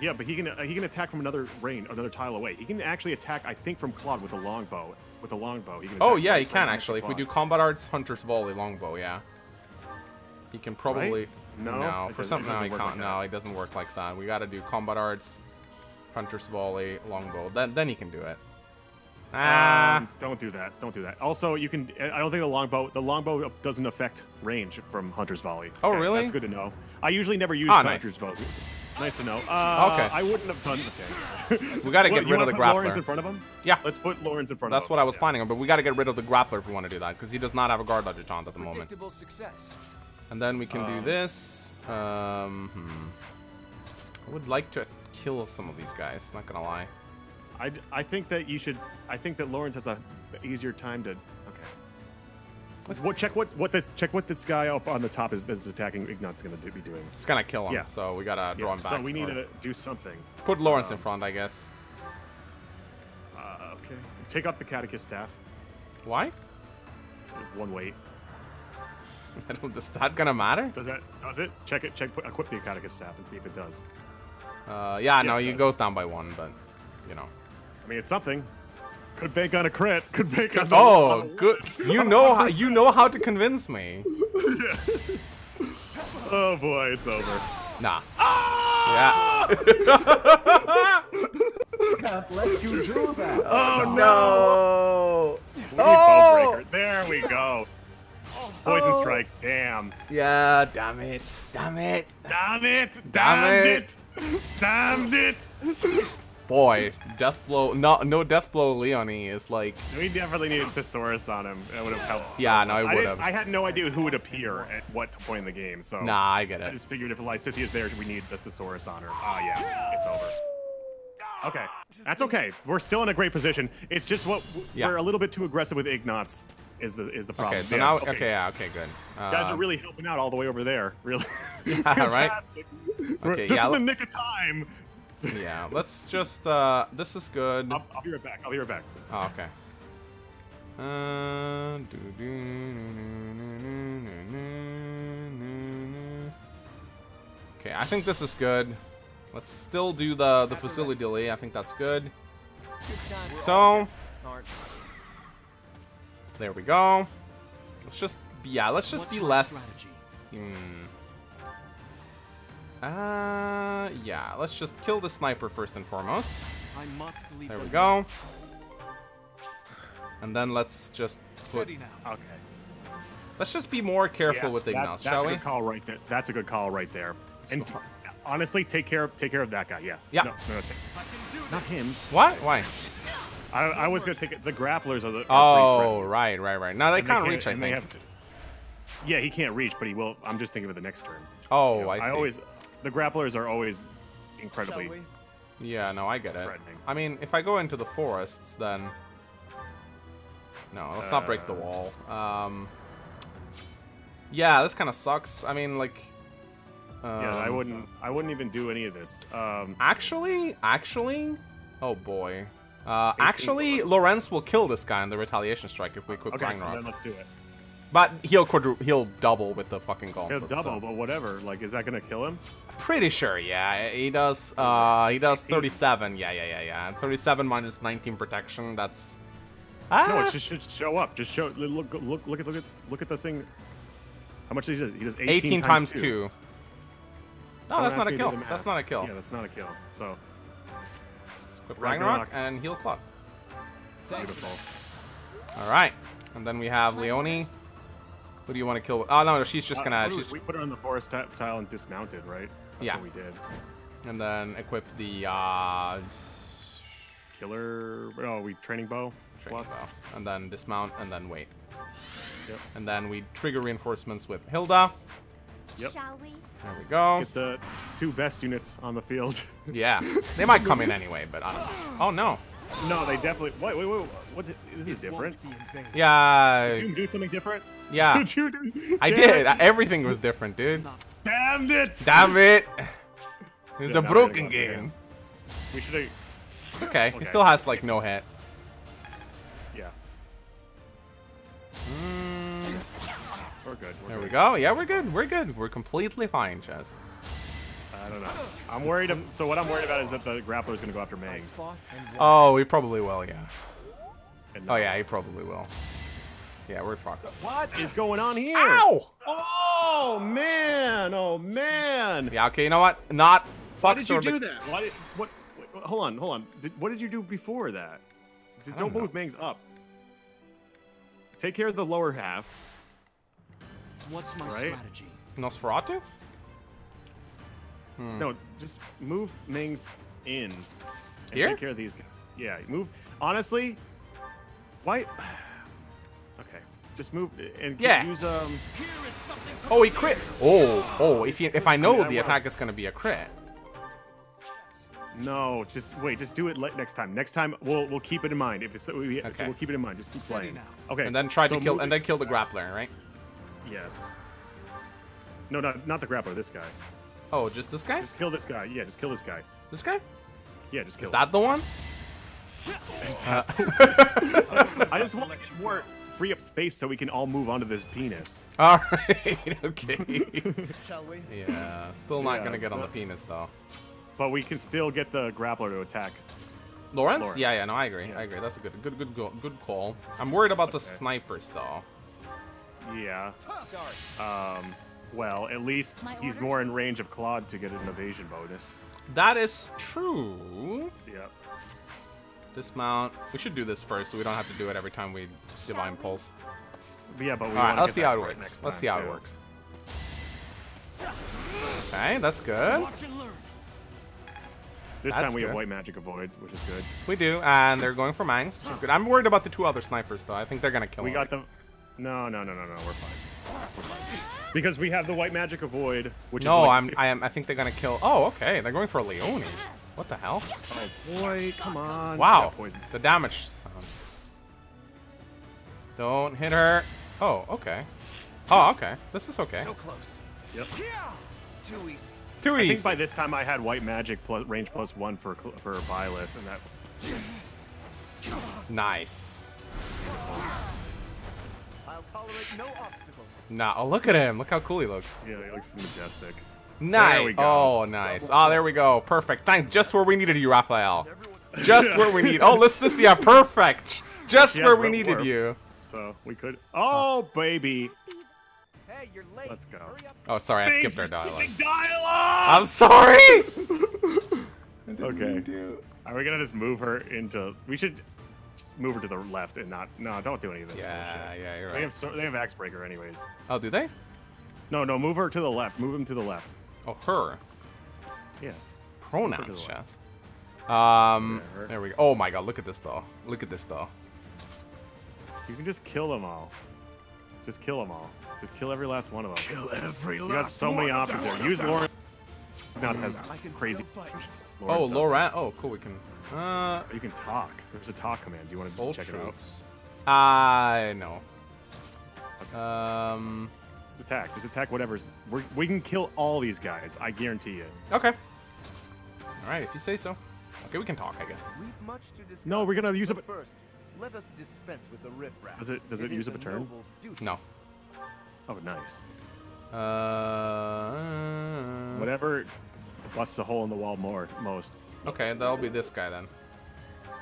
Yeah, but he can uh, he can attack from another range, another tile away. He can actually attack, I think, from Claude with a longbow. With a longbow, he can. Oh yeah, he can actually. If we do combat arts, hunter's volley, longbow, yeah. He can probably. No, no. For some, no, he can't. like no, it doesn't work like that. We got to do combat arts, hunter's volley, longbow. Then, then he can do it. Ah. Um, don't do that. Don't do that. Also, you can. I don't think the longbow. The longbow doesn't affect range from Hunter's Volley. Oh, really? That's good to know. I usually never use Ah, Hunter's nice. Volley. Nice to know. Uh, Okay. I wouldn't have done. Okay. We gotta get you rid of wanna the put Lorenz in front of him. Yeah. Let's put Lorenz in front of him. That's what I was Yeah. planning on, but we got to get rid of the grappler if we want to do that, because he does not have a guard adjutant at the moment. Predictable success. And then we can do Um, this. Um, hmm. I would like to kill some of these guys, not gonna lie. I, I think that you should. I think that Lorenz has a easier time to. Okay. What check what what this check what this guy up on the top is that's attacking Ignatz gonna do, be doing. It's gonna kill him, Yeah. so we gotta draw Yeah, him back. so we need to do something. Put Lorenz in um, front, I guess. Uh, okay. Take up the catechist staff. Why? One weight. I don't, is that gonna matter? Does that does it? Check it. Check. Equip the catechist staff and see if it does. Uh, yeah, no, it he goes down by one, but, you know. I mean, it's something. Could bank on a crit. Could bank on. the- Oh, on a- good. You know how you know how to convince me. Oh boy, it's over. Nah. Ah! Yeah. can't let you do that. Oh no! No. We need Oh! Bowbreaker. There we go. Poison Oh. strike. Damn. Yeah, damn it. Damn it. Damn it! Damn Damned it. it! Damned it! Boy, death blow. No, no death blow. Leonie is like. We definitely needed Thyrsus on him. It would have helped. so Yeah, no, it I would've. I had no idea who would appear at what point in the game, so. Nah, I get it. I just figured if Lysithea's there, we need the Thyrsus on her. Ah, yeah, it's over. Okay, that's okay. We're still in a great position. It's just what Yeah. we're a little bit too aggressive with Ignatz is the is the problem. Okay, so Yeah, now. Okay, yeah, okay, good. You guys Uh, are really helping out all the way over there. Really. Yeah, right? Fantastic. We're Okay, just yeah, in the nick of time. Yeah, let's just. uh This is good. I'll, I'll be right back. I'll be right back. Oh, okay. Uh, doo -doo -doo. Okay, I think this is good. Let's still do the the facility delay. I think that's good. Good So- all just smart. There we go. Let's just be, yeah. Let's just What's be less. strategy? Uh, yeah. Let's just kill the sniper first and foremost. I must leave. There we go. And then let's just put. Now. Okay. Let's just be more careful Yeah, with that's, Ignatz, that's shall a good call right there. That's a good call right there. And So- honestly, take care of take care of that guy. Yeah. Yeah. No, no, no, take, not him. What? Why? I, I was gonna take it. The grapplers are the. are Oh, right, right, right. Now they And can't can't- reach. I think. to- yeah, he can't reach, but he will. I'm just thinking of the next turn. Oh, You know, I see. always, the grapplers are always incredibly. Yeah, no, I get it. I mean, if I go into the forests, then. No, let's not break the Uh. wall. Um. Yeah, this kind of sucks. I mean, like. Yeah, I um, wouldn't. I wouldn't even do any of this. Um, Actually, actually, oh boy. Uh, actually, bullets. Lorenz will kill this guy in the retaliation strike if we equip okay, so Ragnarok. then let's do it. But he'll quadru- he'll double with the fucking He'll double, so- but whatever. Like, is that gonna kill him? Pretty sure, yeah. He does. Uh, he does 37. Yeah, yeah, yeah, yeah. And 37 minus 19 protection. That's. Ah, No, it just should show up. Just show. Look, look, look at, look at, look at the thing. How much does he? do? He does 18, 18 times two. two. No, Don't that's not a me to do kill. That's not a kill. Yeah, that's not a kill. So Equip Ragnarok. Ragnarok and heal Clock. beautiful. All right, and then we have Leonie. Who do you want to kill? Oh no, she's just Uh, gonna. what we- she's we put her on the forest ti- tile and dismounted, right? That's Yeah. what we did. and then equip the uh, Killer. Oh, we training bow. training plus. bow. and then dismount, and then wait. Yep. And then we trigger reinforcements with Hilda. Yep. Shall we? There we go. Get the two best units on the field. Yeah, they might come in anyway, but I don't know. Oh no. No, they definitely. Wait, wait, wait. What? the- This is different. Won't be in vain. Yeah, Did you do something different? yeah. Did you do? I did. it. Everything was different, dude. Damn it! Damn it. It's Yeah, a broken I gotta go, game. We should have. It's okay. He still has like no hit. Yeah, Mm, we're good. We're there good. we go. Yeah, we're good. We're good. We're completely fine, Chaz. I don't know. I'm worried. ab- So what I'm worried about is that the grappler is going to go after I Mangs. fought and won. Oh, he probably will, yeah. and Oh, yeah, he probably will. Yeah, we're fucked. What is going on here? Ow! Oh man! Oh man! Yeah, okay, you know what? Not Why fuck did you do that? Why did what? wait, wait, hold on, hold on. Did, what did you do before that? Just don't don't move Mangs up. Take care of the lower half. What's my Right. strategy? Nosferatu? Hmm. No, just move Mangs in. And Here? Take care of these guys. Yeah, move. Honestly, why? Okay, just move and Yeah. use um. Oh, he crit. Oh, oh, if you, if I know I mean, I the wanna- attack is gonna be a crit. No, just wait. Just do it next time. Next time we'll we'll keep it in mind. If it's we, Okay. we'll keep it in mind. Just keep playing. now. Okay. And then try so to kill and then kill the grappler, right? Yes. No, not not the grappler. This guy. Oh, just this guy? Just kill this guy. Yeah, just kill this guy. This guy? Yeah, just kill. Is that the one? Uh. I just want to get more free up space so we can all move onto this penis. All right. Okay. Shall we? yeah. Still not Yeah, gonna get on the penis though. But we can still get the grappler to attack. Lorenz? Lorenz. Yeah, yeah. No, I agree. Yeah. I agree. That's a good, good, good, good call. I'm worried about the Okay. snipers though. Yeah. Sorry. Um. Well, at least he's more in range of Claude to get an evasion bonus. That is true. Yep. Dismount. We should do this first, so we don't have to do it every time we divine pulse. Yeah, but we All right, wanna let's see how it works. next Let's see how it works. Okay, that's good. Watch and learn. This That's time we good. have white magic avoid, which is good. We do, and they're going for Mangs, which is good. I'm worried about the two other snipers, though. I think they're gonna kill We us. We got them. No, no, no, no, no. We're fine. We're fine. Because we have the white magic avoid, which no, is like I'm. 50 I am. I think they're gonna kill. Oh, okay. They're going for Leonie. What the hell? Oh boy, come on. Wow. The damage sound. Don't hit her. Oh, okay. Oh, okay. This is okay. So close. Yep. Yeah. Too easy. Too I think by this time I had white magic plus range plus one for cl- for Byleth, and that Nice. I'll tolerate no obstacle. Nah. Oh, look at him. Look how cool he looks. yeah, he looks majestic. Nice. we go. Oh, nice. Oh, there we go. Perfect. Thanks. Just where we needed you, Raphael. Just where we need. Oh, Lysithea. Perfect. Just She where we needed warp. you. So we could. Oh baby. Hey, you're late. Let's go. Oh, sorry. I skipped our dialogue. Dialogue. I'm sorry. Okay. Are we gonna just move her into? We should just move her to the left and not. No, don't do any of this Yeah, bullshit. yeah, you're They right. have so, they have axe breaker anyways. Oh, do they? No, no, move her to the left. Move him to the left. Oh, her. Yeah. Pronouns the chess. Um, Yeah, there we go. Oh my god, look at this though. Look at this though. You can just kill them all. Just kill them all. Just kill every last one of them. Kill every You got so many options there. Use Lauren. Nuts has crazy. still fight. Oh, Lorenz Oh, cool. We can. Uh, You can talk. There's a talk command. Do you want soul to check it out? troops. I know. Um. Just attack. Just attack whatever's. We're, we can kill all these guys. I guarantee you. Okay. All right, if you say so. Okay, we can talk, I guess. We've much to discuss. No, we're gonna use but up- first. Let us dispense with the riffraff. Does it- does it use up a turn? No. Oh, nice. Uh. Whatever busts a hole in the wall more most. Okay, that'll be this guy then.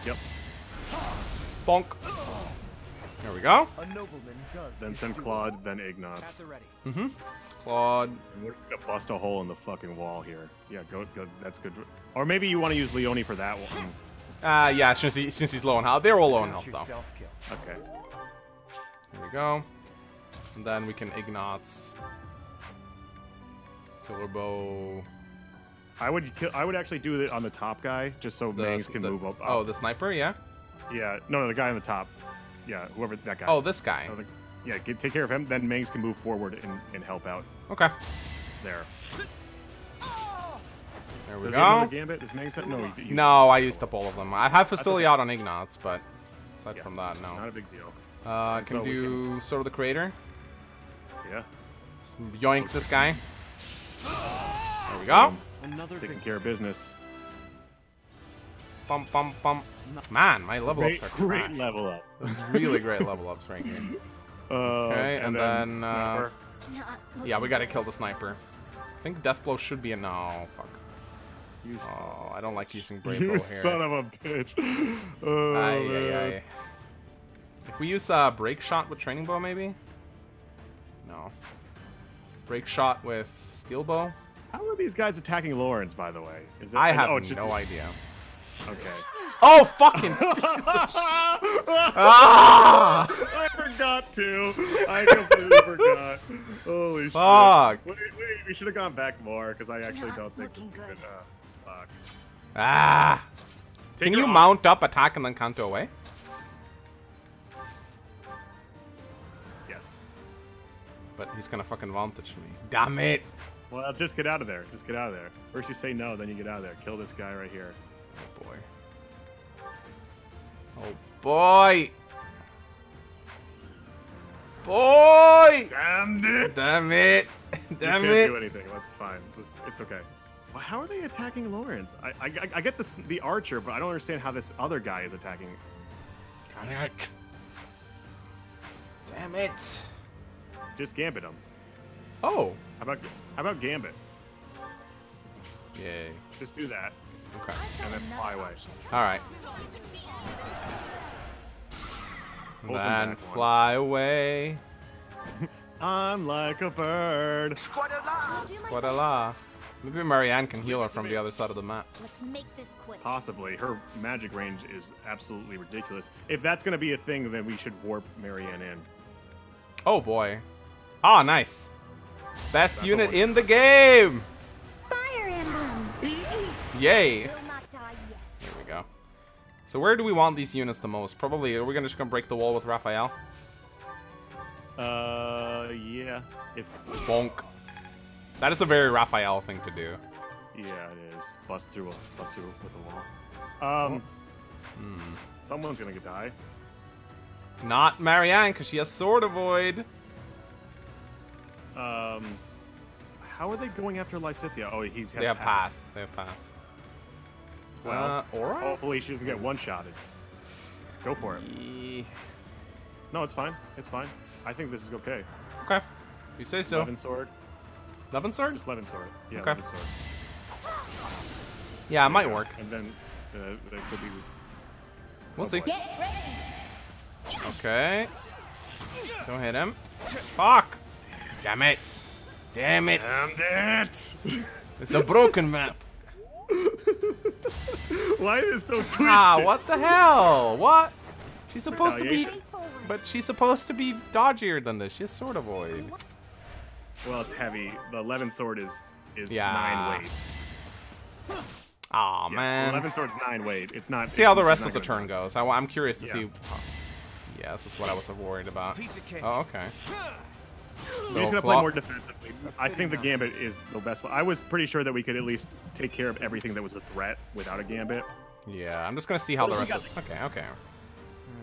Yep. Bonk. There we go. A nobleman does. Then his send. Claude, then Cats Ignatz. ready. Mm-hmm. Claude. And we're just gonna bust a hole in the fucking wall here. Yeah, go, go. That's good. Or maybe you want to use Leonie for that one. Uh, yeah, since, he, since he's low on health. They're all low on health, though. self-kill. Okay. There we go. And then we can Ignatz. Killer Bow. I would kill. I would actually do it on the top guy, just so The- Mangs can the- move up. Oh, the sniper, yeah? yeah. No, no, the guy on the top. Yeah, whoever that guy. Oh, this guy. Oh, the- yeah, get, take care of him. Then Mangs can move forward and, and help out Okay. there. There we Does go. gambit? Does Mangs have? No, No, I used up all of them. I have facility out on Ignatz, but aside Yeah, from that, no. Not a big deal. Uh, I can so do sort of the Creator. Yeah. Just yoink this guy. There we go. Another Taking victory. care of business. Bum, bum, bum. Man, my level Great, ups are great trash. level up. really great level ups right here. Uh, Okay, and then, uh, sniper. Yeah, we gotta kill the sniper. I think death blow should be a no. Fuck. You, Oh, I don't like using brave you bow here. son of a bitch. Oh, Aye, aye, man. aye. If we use uh, break shot with training bow, maybe. No. Break shot with steel bow. How are these guys attacking Lorenz, by the way? Is it, I is- have oh, it's just, no idea. Okay. Oh fucking! ah! I forgot to. I completely forgot. Holy shit. Fuck. Wait, wait, we should have gone back more because I actually Not don't think this looking is good. good. Uh, fuck. Ah! Take Can you off- mount up, attack, and then counter away? Yes. But he's gonna fucking vantage me. Damn it! Well, just get out of there. Just get out of there. First you say no, then you get out of there. Kill this guy right here. Oh boy. Oh boy! Boy! Damn it! Damn it! Damn You can't it! do anything. That's fine. It's, it's okay. Well, how are they attacking Lorenz? I, I, I- I get this, the archer, but I don't understand how this other guy is attacking. Damn it! Damn it! Just gambit him. Oh! How about how about gambit? Yay. Just do that Okay. and then fly away. Alright. Pull Then back one. fly away. I'm like a bird. I'll Squadala. Maybe Marianne can heal her from the other side of the map. Let's make this quick. Possibly. Her magic range is absolutely ridiculous. If that's going to be a thing, then we should warp Marianne in. Oh boy. Ah, nice. Best That's unit in the game! Fire emblem. Yay! Will not die yet. There we go. So where do we want these units the most? Probably, are we gonna just gonna break the wall with Raphael? Uh, yeah. If Bonk. That is a very Raphael thing to do. yeah, it is. Bust through, a, bust through with the wall. Um, Hmm. someone's gonna die. Not Marianne, because she has Sword Avoid. Um, how are they going after Lysithea? Oh, he's has They have pass. pass. They have pass. Well, uh, alright. hopefully she doesn't get one-shotted. Go for it. Ye- No, it's fine. It's fine. I think this is okay. Okay. You say so. Levin sword. Levin sword? Just Levin sword. Yeah, Okay. Levin sword. Yeah, it might Yeah, work. And then uh, they could be. We'll Oh, see. boy. Okay. Don't hit him. Fuck! Damn it! Damn it! Damn it! It's a broken map. Why is it so twisted? Ah, what the hell? What? She's supposed to be, but she's supposed to be dodgier than this. She's sword avoid. Well, it's heavy. The Levin sword is is Yeah. nine weight. Aw Yeah, man. Levin sword's nine weight. It's not. See how the rest of the turn die. goes. I, am curious to Yeah. see. oh. Yeah, this is what I was worried about. Piece of cake. Oh, okay. We're So just gonna play more defensively. I think the gambit is the best. I was pretty sure that we could at least take care of everything that was a threat without a gambit. Yeah, I'm just gonna see how the rest of. Okay, okay.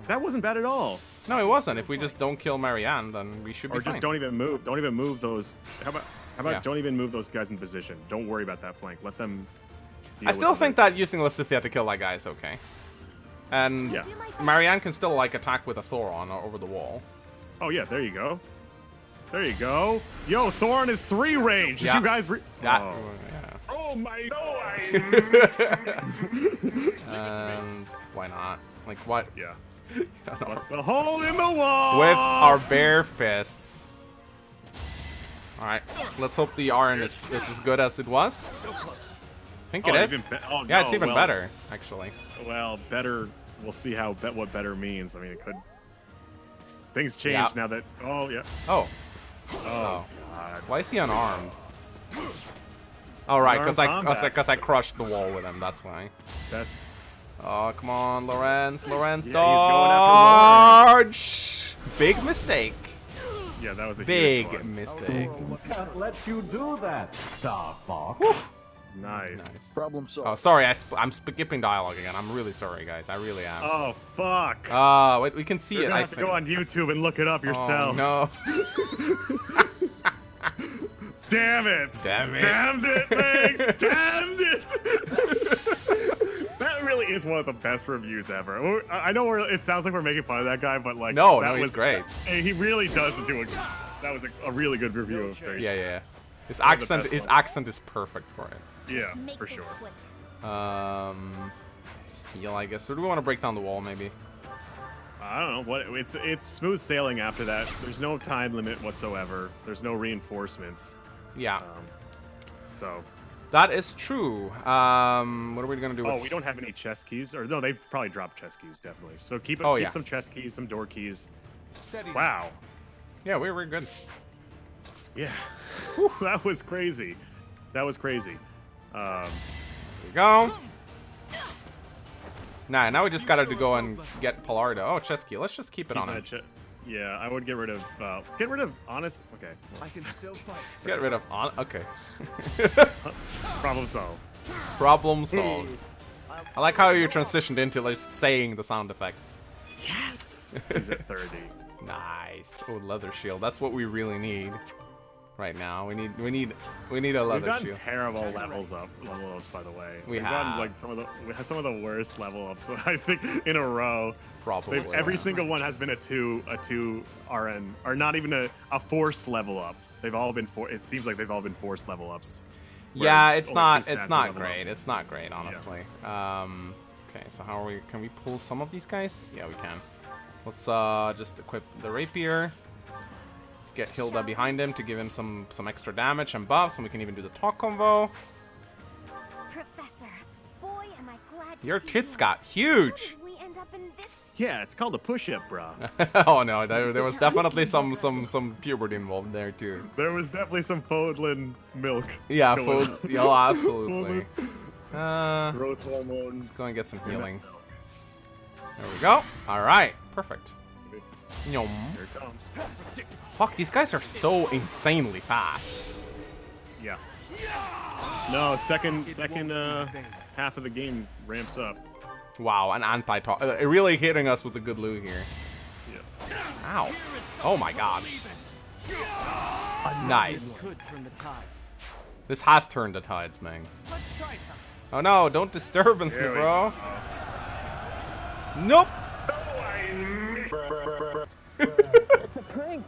That wasn't bad at all. No, it wasn't. If we just don't kill Marianne, then we should be Or just fine. don't even move. Don't even move those. How about? How about Yeah. don't even move those guys in position? Don't worry about that flank. Let them. I still other- think that using Lysithea to kill that guy is okay. And Yeah. Do my best. Marianne can still like attack with a Thoron o- over the wall. Oh yeah, there you go. There you go. Yo, Thoron is three range. Did Yeah. you guys? Re- That, oh. yeah. oh my god. And why not? Like what? yeah. I don't know. What's the hole in the wall? With our bare fists. All right, let's hope the RN is, is as good as it was. So close. I think Oh, it is. oh, yeah, it's even well- better actually. Well, better. We'll see how bet what better means. I mean, it could. Things change Yeah. now that. Oh yeah. Oh, Oh, God. why is he unarmed? Oh right, because I because I crushed the wall with him. That's why. That's. Oh come on, Lorenz, Lorenz, Yeah, he's going after dodge! Big mistake. Yeah, that was a huge Big one. mistake. Can't let you do that, Star Fox. Nice. Nice. Problem solved. Oh, sorry, I sp I'm skipping dialogue again. I'm really sorry, guys. I really am. Oh fuck. Ah, wait, we can see You're it. gonna I have to go on YouTube and look it up yourselves. Oh, Damn it! Damn it. Damned it, Max! Damned it! that really is one of the best reviews ever. I I know we're, it sounds like we're making fun of that guy, but like, No, that no, he's was, great. He really does do a. That was a, a really good review. of no. things. Yeah, yeah, yeah. His One accent, his ones. accent is perfect for it. Yeah, for sure. quick. Um, just heal, I guess. Or do we want to break down the wall, maybe? I don't know what it's. It's smooth sailing after that. There's no time limit whatsoever. There's no reinforcements. Yeah, Um, so, that is true. Um, what are we gonna do? oh, With... we don't have any chest keys, or no, they probably dropped chest keys definitely. So keep Oh, keep yeah. some chest keys, some door keys. Steady. Wow. Yeah, we're we're good. Yeah, Whew, that was crazy. That was crazy. Um, Here we go. Nah, now we just gotta go and get Pilardo. Oh, chest key. Let's just keep it keep on that him. Che- yeah, I would get rid of uh, get rid of honest. Okay, I can still fight. Get rid of on. Okay. problem solved. Problem solved. I like how you transitioned into just saying the sound effects. Yes. He's at thirty. Nice. Oh, leather shield. That's what we really need right now. We need we need we need a We've gotten shield. terrible levels up, level ups, by the way. We We've gotten like some of the we had some of the worst level ups. I think in a row. Probably. Every single one has been a two, a two RN, or not even a, a forced level up. They've all been for. It seems like they've all been forced level ups. Yeah, it's not it's not great. up. It's not great, honestly. Um okay, so how are we can we pull some of these guys? Yeah, we can. Let's uh just equip the rapier. Let's get Hilda behind him to give him some some extra damage and buffs, and we can even do the talk convo. Professor, boy, am I glad to Your tits you. got huge. we end up in this? Yeah, it's called a push-up, bro. oh no, there, there was definitely some some some puberty involved there too. there was definitely some Fódlan milk. Yeah, going full, on. yeah, absolutely. Uh, Growth hormones. let's go and get some healing. There we go. All right, perfect. Yum. Here it comes. Fuck, these guys are so insanely fast. Yeah. No, second second uh, half of the game ramps up. Wow, an anti-talk. Uh, really hitting us with a good loo here. Yeah. Ow. Oh my god. Nice. Could turn the tides. This has turned the tides, Mangs. Let's try some. Oh no, don't disturbance me, There we bro. Nope.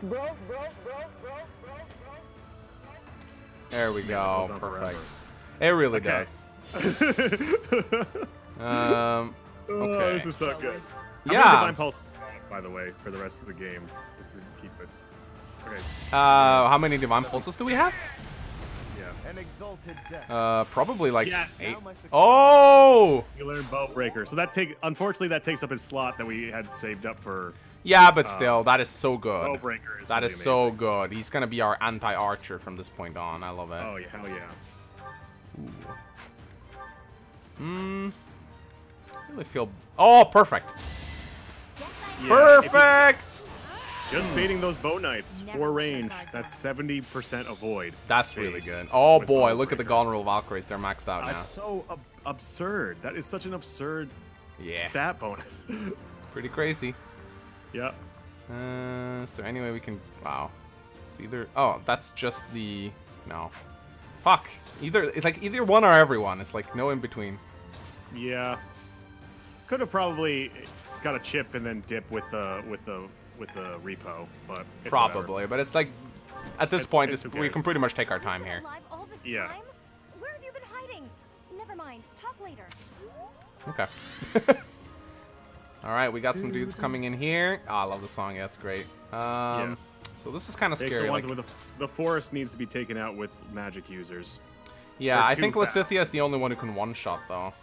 Bro, bro, bro, bro, bro, bro. There we go. goes Perfect. forever. It really Okay. does. Um. Oh, this is so good. I'm Yeah. Divine Pulse, by the way, for the rest of the game, just to keep it. Okay. Uh, how many divine pulses do we have? Yeah. An exalted death. Uh, probably like Yes. eight. Now my success. Oh. You learn Bow Breaker, so that take unfortunately that takes up his slot that we had saved up for. Yeah, but Uh, still, that is so good. Bow Breaker is That really is so good. He's gonna be our anti-archer from this point on. I love it. Oh yeah, hell yeah. Hmm. Really feel. Oh, perfect. Yeah, Perfect. Just baiting those bow knights, Never four range. That's seventy percent avoid. That's really good. Oh with boy, look at the Breaker. Goneril Valkyries. They're maxed out now. That's so ab- absurd. That is such an absurd Yeah, stat bonus. pretty crazy. Yeah. Uh, is there any way we can? Wow. It's either. Oh, that's just the. No. Fuck. It's either it's like either one or everyone. It's like no in between. Yeah. Could have probably got a chip and then dip with the with the with the repo, but it's whatever. Probably, but it's like at this It's- point, it's it's, we can pretty much take our time here. alive all this Yeah. time? Where have you been hiding? Never mind. Talk later. Okay. All right, we got some dudes coming in here. Oh, I love the song. Yeah, it's great. Um, So this is kind of scary. the like- with the, the forest needs to be taken out with magic users. yeah, I think fast. Lysithea is the only one who can one-shot though.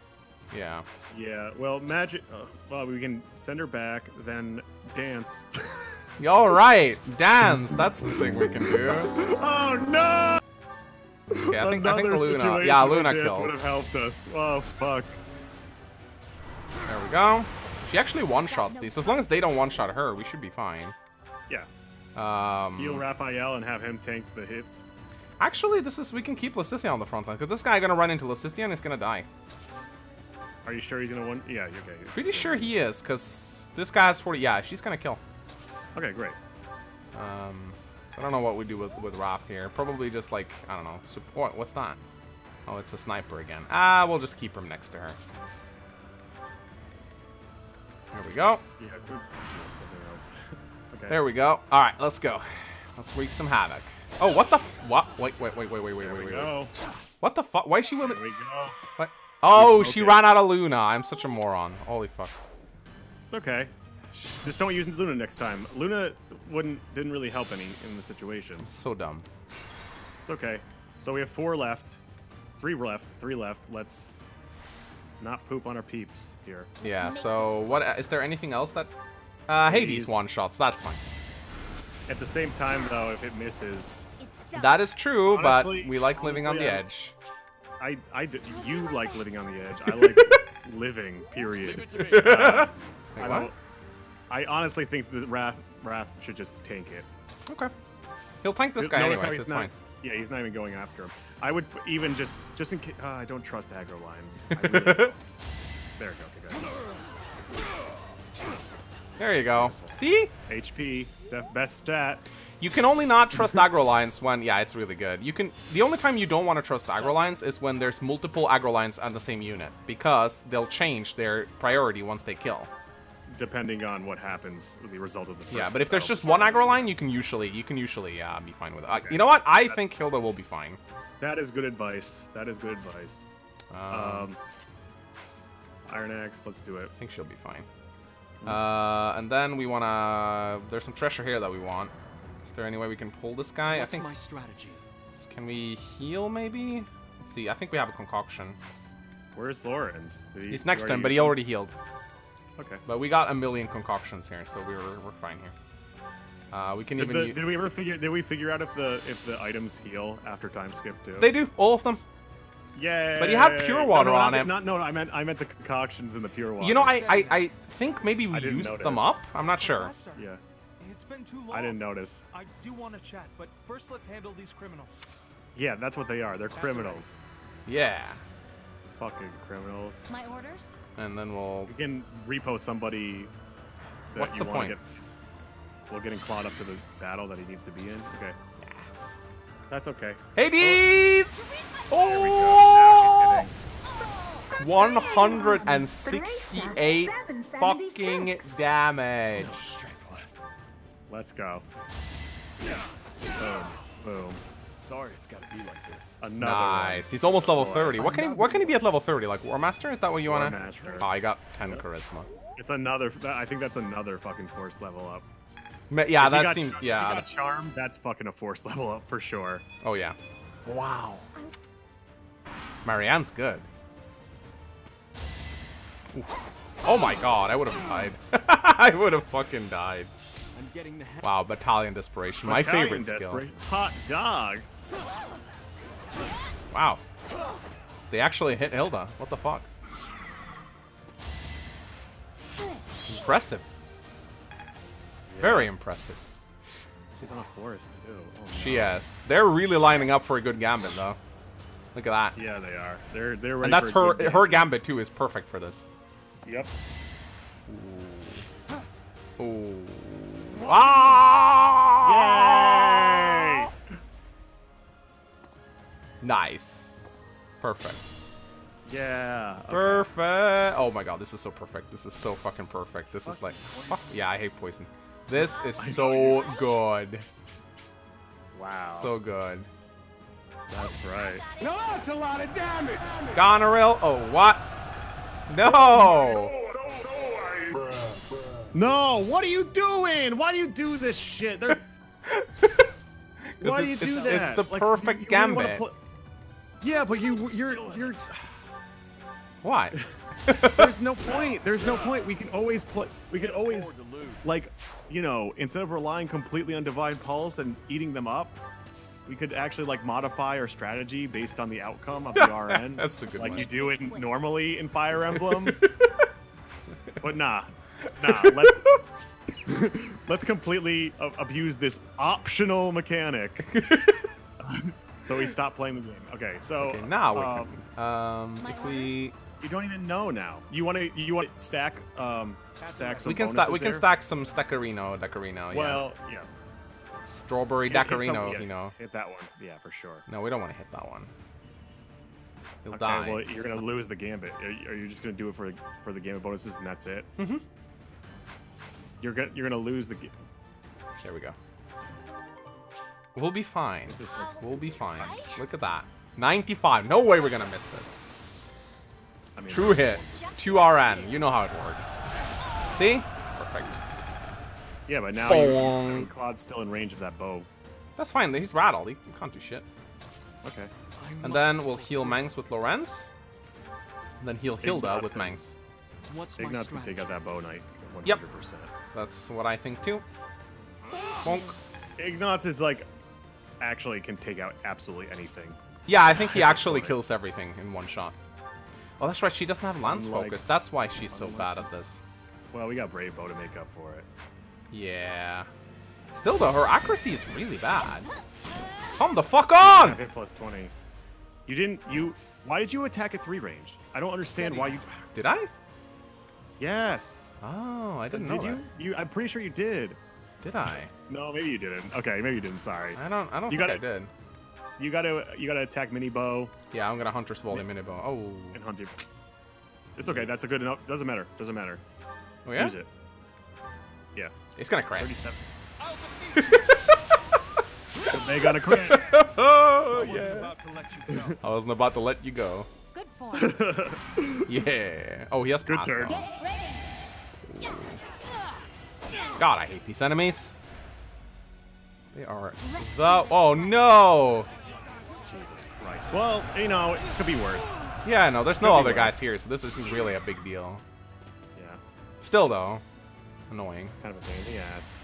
Yeah. Yeah, well, magic. Uh, well, we can send her back, then dance. All right, dance. That's the thing we can do. oh no! Okay, I think I think Another Luna. situation Yeah, Luna dance Would have helped us. Oh fuck. There we go. She actually one-shots these. So as long as they don't one-shot her, we should be fine. Yeah. Um, Heal Raphael and have him tank the hits. Actually, this is we can keep Lysithea on the front line because this guy gonna run into Lysithea and he's gonna die. Are you sure he's gonna win? Yeah, okay. Pretty sure he is because this guy has 40. Yeah, she's gonna kill. Okay, great. Um, so I don't know what we do with with Raph here. Probably just like I don't know. Support. What's that? Oh, it's a sniper again. Ah, we'll just keep him next to her. There we go. Yeah, could something else. okay. There we go. All right, let's go. Let's wreak some havoc. Oh, what the? F what? Wait, wait, wait, wait, wait, wait, There wait, we wait. go. What the fuck? Why is she willing? There we go. What? Oh, she ran out of Luna. I'm such a moron. Holy fuck. It's okay. Just don't use Luna next time. Luna wouldn't didn't really help any in the situation. So dumb. It's okay. So we have four left, three left, three left. Let's not poop on our peeps here. Yeah. So what? Is there anything else that? Uh, Hades Hades. one shots. That's fine. At the same time, though, if it misses, That is true, Honestly- but we like living on the edge. I- I I, I d- you like living on the edge. I like living. Period. Uh, Wait, I don't. I honestly think the Wrath Wrath should just tank it. Okay. He'll tank this guy Notice how anyways. he's It's not- fine. Yeah, he's not even going after him. I would even just just in case. Uh, I don't trust aggro lines. Really. There we go. Okay. There you go. See? HP, the best stat. You can only not trust aggro lines when yeah, it's really good. You can the only time you don't want to trust aggro lines is when there's multiple aggro lines on the same unit because they'll change their priority once they kill. Depending on what happens, the result of the first Yeah, but if there's just one aggro line, you can usually you can usually uh, be fine with it. Uh, you know what? I think Hilda will be fine. that is good advice. That is good advice. Um, Um, Iron Axe, let's do it. I think she'll be fine. Uh, and then we wanna. There's some treasure here that we want. Is there any way we can pull this guy? What's I think. my strategy? Can we heal maybe? Let's see. I think we have a concoction. Where's Lorenz? Did he- He's next to him, but he used already healed. Okay. But we got a million concoctions here, so we're we're fine here. Uh, we can Did, even. the, did we ever figure? Did we figure out if the if the items heal after time skip too? They do all of them. Yeah. But you have pure water no, no, on not, him. Not no, no. I meant I meant the concoctions in the pure water. You know, I, I I think maybe we I used notice. them up. I'm not sure. Yeah. It's been too long. I didn't notice. I do want to chat, but first let's handle these criminals. Yeah, that's what they are. They're criminals. Yeah. Fucking criminals. My orders? And then we'll. You can repo somebody. That What's you the wanna point? Get, well, getting Claude up to the battle that he needs to be in. Okay. That's okay. Hades! Oh! Oh! 168 fucking damage. Let's go. Boom. Boom. Sorry, it's got to be like this. Another Nice. one. He's almost level 30. What can he what can he be at level 30? Like War Master? Is that what you wanna? Master. Oh, I got 10 charisma. It's another. I think that's another fucking force level up. Ma- Yeah, If he that got seems char- if he yeah. got charm. That's fucking a force level up for sure. Oh yeah. Wow. Marianne's good. Oof. Oh my god, I would have died. I would have fucking died. I'm getting the hang. Wow, Battalion Desperation. My Battalion favorite skill. Desperate. Hot dog. Wow. They actually hit Hilda. What the fuck? Impressive. Very impressive. She's on a horse, too. Oh, no. She is. They're really lining up for a good gambit, though. Look at that. Yeah, they are. They're they're ready. and that's her. Her gambit too is perfect for this. Yep. Ooh. Ah! Yay! Nice. Perfect. Yeah. okay. Perfect. Oh my god, this is so perfect. This is so fucking perfect. This is like, fuck. Yeah, I hate poison. This is so good. Wow. So good. that's right. No, that's a lot of damage. Goneril. Oh, what? No. No, what are you doing? Why do you do this shit? Why do you it's- do it's the Like, perfect you- you really wanna gambit. put- Yeah, but you you're you're What? there's no point. There's no point. We can always play we can always like, you know, instead of relying completely on divine pulse and eating them up, we could actually like modify our strategy based on the outcome of the RN. That's a good like one. you do it normally in Fire Emblem. but nah. Nah, let's let's completely abuse this optional mechanic. So we stop playing the game. Okay, so Okay, now we um, can. Um, if we you don't even know now. You want to you want to stack um stack some we can stack we bonuses can stack some Staccarino, Dacarino. Yeah. Well, yeah. Strawberry Hit- hit some- Dacarino, yeah, you know. Hit that one. Yeah, for sure. No, we don't want to hit that one. He'll Okay, die. well, you're gonna lose the gambit. Are you, are just gonna do it for for the gambit bonuses and that's it? Mhm. You're gonna you're gonna lose the. There we go. We'll be fine. This is We'll be fine. Look at that. 95. No way we're gonna miss this. I mean, True hit. 2 RN. You know how it works. See? Perfect. Yeah, but now you, Boing. Claude's still in range of that bow. That's fine. He's rattled. He can't do shit. Okay. And then we'll heal Mangs with Lorenz. And then heal Hilda Ignatz with and- Mangs. What's my Ignatz can strategy? take out that bow knight. 100%. Yep. That's what I think too. Bonk. Ignatz is like actually can take out absolutely anything. Yeah, I think he actually kills everything in one shot. Oh, that's right. She doesn't have lance Unlike- focus. That's why she's so bad at this. Well, we got Brave Bow to make up for it. Yeah. Still though, her accuracy is really bad. Come the fuck on! hit plus 20. You didn't. You. Why did you attack at three range? I don't understand why you. Did I? Yes. Oh, I didn't know did you? You. I'm pretty sure you did. Did I? No, maybe you didn't. Okay, maybe you didn't. Sorry. I don't. I don't You think gotta- I did. You gotta. You gotta attack mini bow Yeah, I'm gonna Hunter's Volley Minibow. Oh. and hunt it. It's okay. That's a good enough. Doesn't matter. Doesn't matter. Oh yeah. Use it. Yeah. It's gonna crash. 37. they got a crit. oh I wasn't yeah. about to let you go. I wasn't about to let you go. Good form. Yeah. Oh, he has Good pass, turn. God, I hate these enemies. They are the. Oh no! Jesus Christ. Well, you know, it could be worse. Yeah, no, there's no other worse. guys here, so this isn't really a big deal. Yeah, Still though, annoying. kind of a pain in the ass.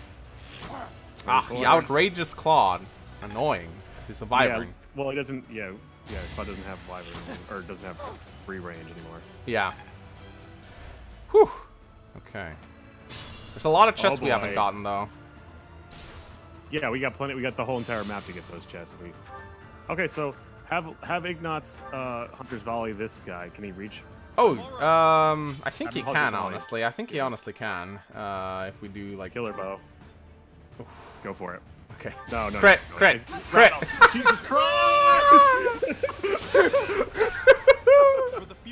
Ah, the outrageous Claude. Annoying. Is he surviving? Yeah, well, he doesn't. Yeah, yeah. Claude doesn't have anymore, or doesn't have free range anymore. Yeah. Whew. Okay. There's a lot of chests Oh, we haven't gotten though. Yeah, we got plenty. We got the whole entire map to get those chests. We. Okay, so have have Ignatz uh, Hunter's Volley this guy. Can he reach? Oh, um, I think he can honestly. I think he honestly can. Uh, if we do like Killer bow. Go for it. Okay. No, no. Crit, no, no. crit, It's- crit. Jesus Christ! For the future of Problem solved.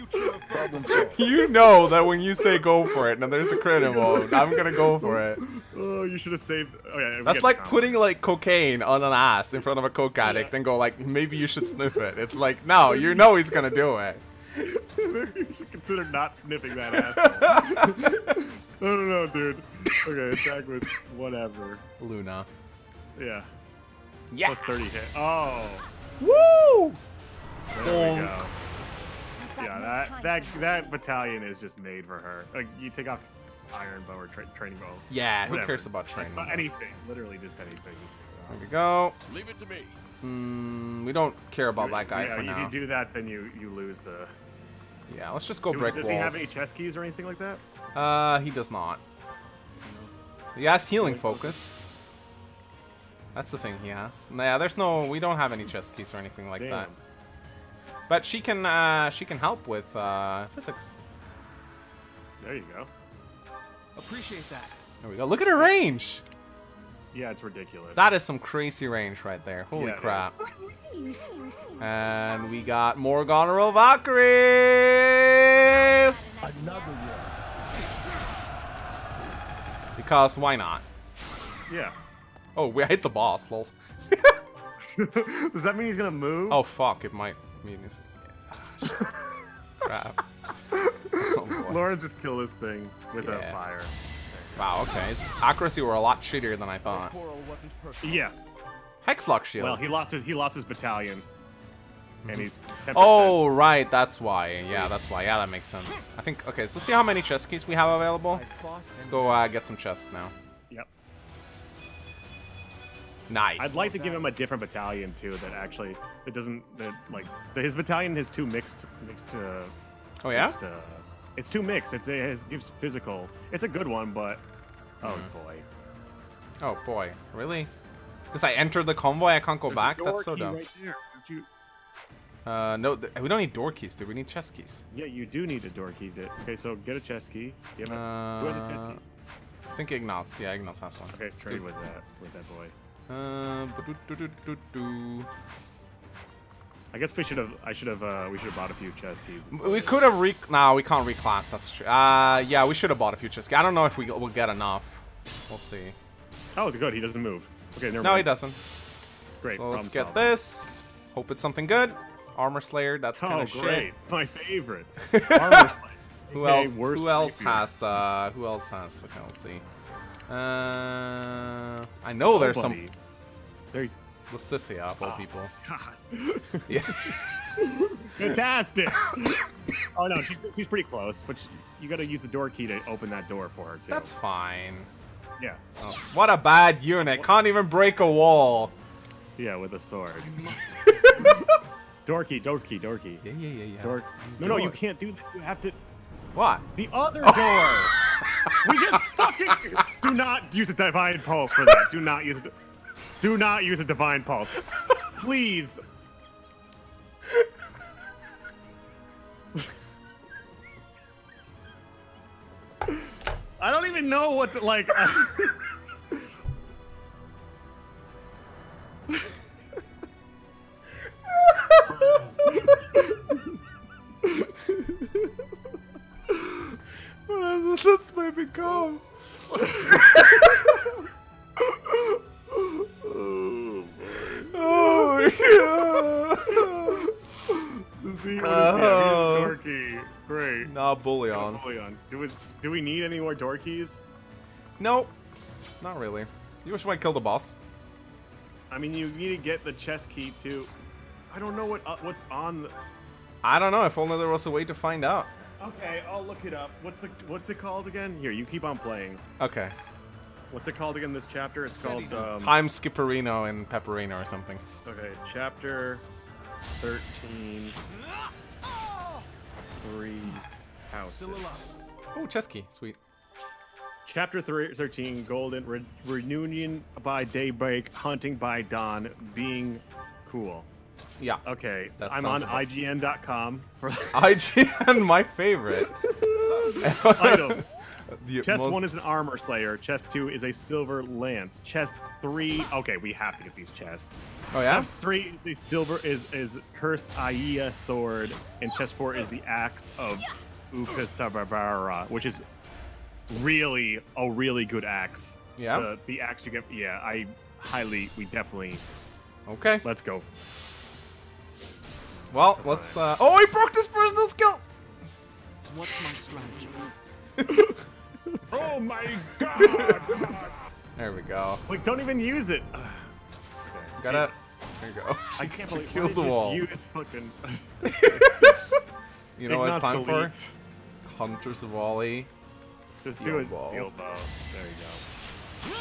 You know that when you say go for it, and there's a crit involved, I'm gonna go for it. oh, you should have saved. Oh yeah. That's like the combo. putting like cocaine on an ass in front of a coke addict and go like, maybe you should sniff it. It's like, no, you know he's gonna do it. you should consider not sniffing that ass. I don't know, dude. Okay, attack with whatever. Luna. Yeah. Yeah. Plus 30 hit. Oh, Woo! there we go. I've got Yeah, that that that battalion is just made for her. Like you take off iron bow or tra training bow. Yeah, who cares about training? bow? anything, literally just anything. Just There we go. Leave it to me. Mm, we don't care about that guy yeah, for if you do that, then you you lose the. Yeah, let's just go Do- break does walls. he have any chest keys or anything like that? Uh, he does not. He has healing focus. That's the thing he has. Yeah, there's no, we don't have any chest keys or anything like Damn. that. But she can, uh, she can help with uh, physics. There you go. Appreciate that. There we go. Look at her range. Yeah, it's ridiculous. That is some crazy range right there. Holy Yeah, crap. And we got more Goneril Valkyries! Another one. Because why not? Yeah. Oh, we hit the boss, lol. Does that mean he's gonna move? Oh fuck, it might mean it's... Crap. Oh. Lauren just kill this thing with Yeah. a fire. Wow, okay. His accuracy were a lot shittier than I thought. Coral wasn't personal. Yeah. Hexlock shield. Well, he lost his he lost his battalion, and he's 10%. oh, right, that's why. Yeah, that's why. Yeah, that makes sense. I think, okay, so see how many chest keys we have available? Let's go uh, get some chests now. Yep. Nice. I'd like to give him a different battalion too. That actually it doesn't that like his battalion is too mixed mixed. Uh, Oh, yeah? mixed, uh, it's too mixed. It's, it has, gives physical. It's a good one, but oh Hmm. boy. Oh, boy. Really? Because I entered the convoy, I can't go back? That's so dumb. Right there. Don't you- Uh, no, th we don't need door keys, dude. We need chest keys. Yeah, you do need a door key. To, okay, so get a chest key. Give it. Who has a chest Uh, key? I think Ignatz. Yeah, Ignatz has one. Okay, trade Good. with that with that boy. Uh. I guess we should have. I should have. Uh, we should have bought a few chest keys. We could have re. Nah, we can't reclass. That's true. Uh, yeah, we should have bought a few chest keys. I don't know if we will get enough. We'll see. Oh, good. He doesn't move. Okay, never No, he doesn't. Great. So let's get solved. this. Hope it's something good. Armor Slayer. That's kind Oh, of shit. great! My favorite. Armor Slayer. Who else? Who else has? Uh, who else has? Okay, let's see. Uh, I know there's some Nobody. There's. Lysithea of all people. God. Yeah. Fantastic. oh no, she's she's pretty close, but she, you got to use the door key to open that door for her too. That's fine. yeah, Oh, what a bad unit. Can't even break a wall. yeah, with a sword. door key, door key, door key. Yeah, yeah, yeah, yeah. Door. No, no, you can't do that. You have to. What? The other door. we just fucking do not use a divine pulse for that. Do not use it. Do not use a divine pulse, please. I don't even know what to, like. What has this made me Do we, do we need any more door keys? Nope. Not really. You wish I kill the boss. I mean, you need to get the chest key too. I don't know what uh, what's on. The... I don't know. If only there was a way to find out. Okay, I'll look it up. What's the what's it called again? Here, you keep on playing. Okay. What's it called again? This chapter? It's called um, Time Skipperino and Pepperino or something. Okay, chapter thirteen. Three houses. Oh, chest key. Sweet. Chapter three, 13, Golden Re- Reunion by Daybreak, Hunting by Dawn, being cool. Yeah. Okay, I'm on IGN.com for IGN, my favorite. items. The Chest most- one is an armor slayer. Chest two is a silver lance. Chest three. Okay, we have to get these chests. Oh yeah. Chest three, the silver is is cursed Ashiya sword, and chest four is the axe of Ukonvasara, which is really a really good axe. Yeah? The, the axe you get. Yeah, I highly. We definitely. Okay. Let's go. Well, That's let's. Uh... Oh, he broke this personal skill. What's my strategy? oh my god! There we go. like, don't even use it. Got it. There you go. I can't believe killed the you wall. Use fucking. You know what it's time delete. for? Hunter's volley. Just Steel do a ball. steel bow. There you go.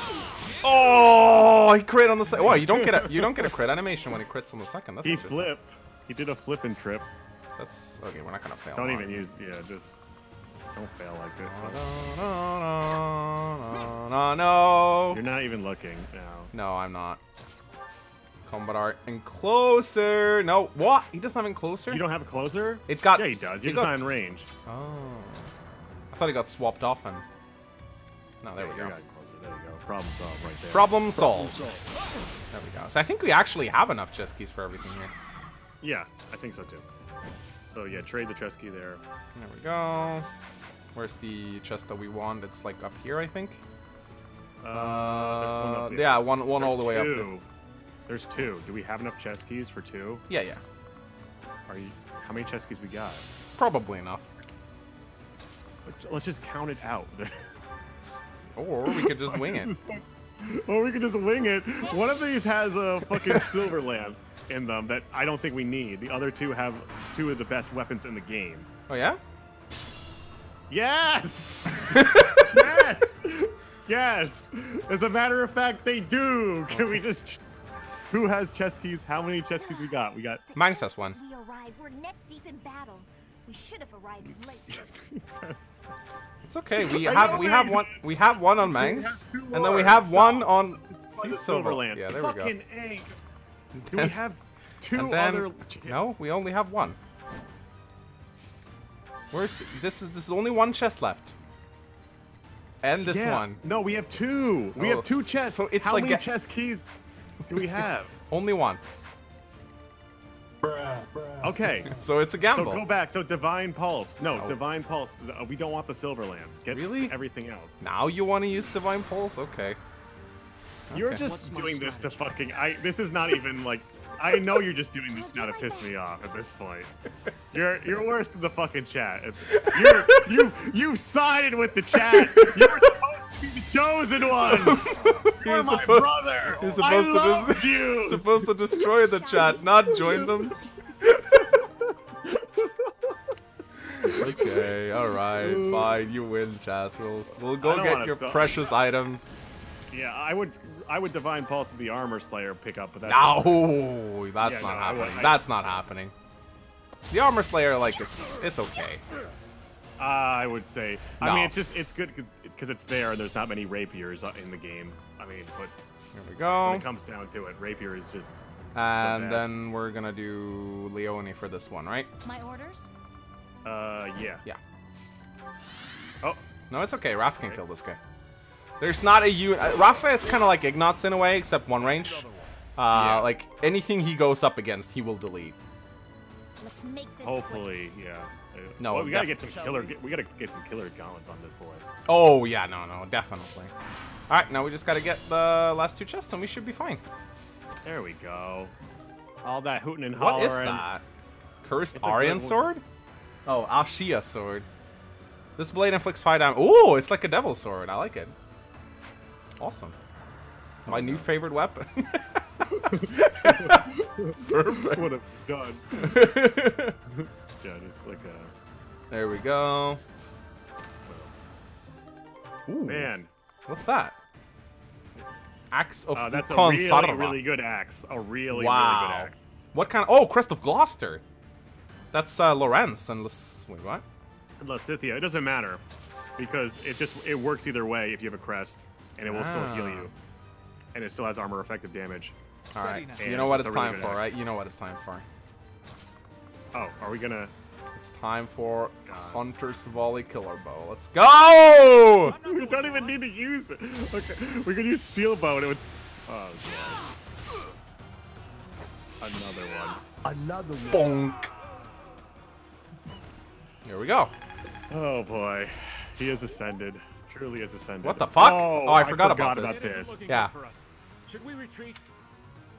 Oh, he crit on the second. Well, you don't get a you don't get a crit animation when he crits on the second. That's he flipped. He did a flip and trip. That's okay. We're not gonna fail. Don't on even use. Yeah, just don't fail like this. No, no, no, no. You're not even looking now. No, I'm not. Combat art and closer. No, what? He doesn't have closer. You don't have a closer? It got. Yeah, he does. You're just got- not in range. Oh. I thought he got swapped off and. No, there Yeah, we go. got. There you go. Problem solved right there. Problem solved. There we go. So I think we actually have enough chest keys for everything here. Yeah, I think so too. So yeah, trade the chest key there. There we go. Where's the chest that we want? It's like up here, I think. Uh, there's one Uh, yeah, one one all the way up there. There's two. Do we have enough chest keys for two? Yeah, yeah. Are you? How many chest keys we got? Probably enough. Let's just count it out. Or we could just wing it. or we could just wing it. One of these has a fucking silver lamp in them that I don't think we need. The other two have two of the best weapons in the game. Oh yeah? Yes! yes! Yes! As a matter of fact, they do. Can we just? Who has chest keys? How many chest keys we got? We got. Mangs has one. We arrived. We're neck deep in battle. We should have arrived late. It's okay. We have we have one we have one on We Mangs, and then we have Stop. one on By Sea. Silver Lance. Yeah, there we go. Fucking egg. Do we have two and then, other? No, we only have one. Where's the, this? Is this is only one chest left? And this Yeah. one. No, we have two. We Oh, have two chests. so it's How like many chest keys do we have? Only one. Okay. So it's a gamble. So go back. So divine pulse. No, No. divine pulse. Uh, We don't want the silver lance. Get Really? everything else. Now you want to use divine pulse? Okay. You're Okay. just What's doing this to fucking. I. This is not even like. I know you're just doing this now to piss me off at this point. You're you're worse than the fucking chat. You're you you sided with the chat. You were supposed to be the chosen one. You're You're my supposed- brother. you're I supposed to loved dis- you. Supposed to destroy the chat, not join them. okay, all right, fine. You win, Chas. We'll we'll go get your suck. precious items. Yeah, I would I would divine pulse the armor slayer pickup, but that's No, that's Yeah, not no, I happening. would- I- that's not happening. The armor slayer, like, is it's okay. Uh, I would say. I mean, it's just it's good because it's there. and There's not many rapiers uh, in the game. I mean, but Here we go. when it comes down to it, rapier is just. And best. then we're gonna do Leonie for this one, right? My orders? Uh, yeah. Yeah. Oh, No, it's okay. Rafa can kill this guy. There's not a unit. Uh, Rafa is kind of like Ignatz in a way, except one range. Uh, Yeah. Like anything he goes up against, he will delete. Let's make this hopefully, yeah. No, well, we gotta get some killer. We gotta get some killer gauntlets on this boy. Oh yeah, no, no, definitely. All right, now we just gotta get the last two chests, and we should be fine. There we go. All that hooting and hollering. is that? Cursed It's Aryan sword? Oh, Ashiya sword. This blade inflicts five damage. Ooh, it's like a devil sword. I like it. Awesome. My new favorite weapon. Perfect. Would have done. yeah, just like a There we go. Ooh, man. what's that? Axe of Uh, that's a really, really good axe. A really, wow. really good axe. What kind of? Oh, Crest of Gloucester. That's uh, Lorenz and Lis- wait, what? Lysithea. It doesn't matter because it just it works either way if you have a crest, and it will still heal Ah. you, and it still has armor effective damage. All right. You know what just it's a really time for, axe. right? You know what it's time for. Oh, are we gonna? It's time for Hunter's Volley Killer Bow. Let's go! we don't even need to use it. Okay, we can use steel bow, and it would. Oh god. Another one. Another one. Bonk. Here we go. Oh boy, he has ascended. Truly has ascended. What the fuck? Oh, Oh, I forgot about this. this. Yeah. For us. Should we retreat?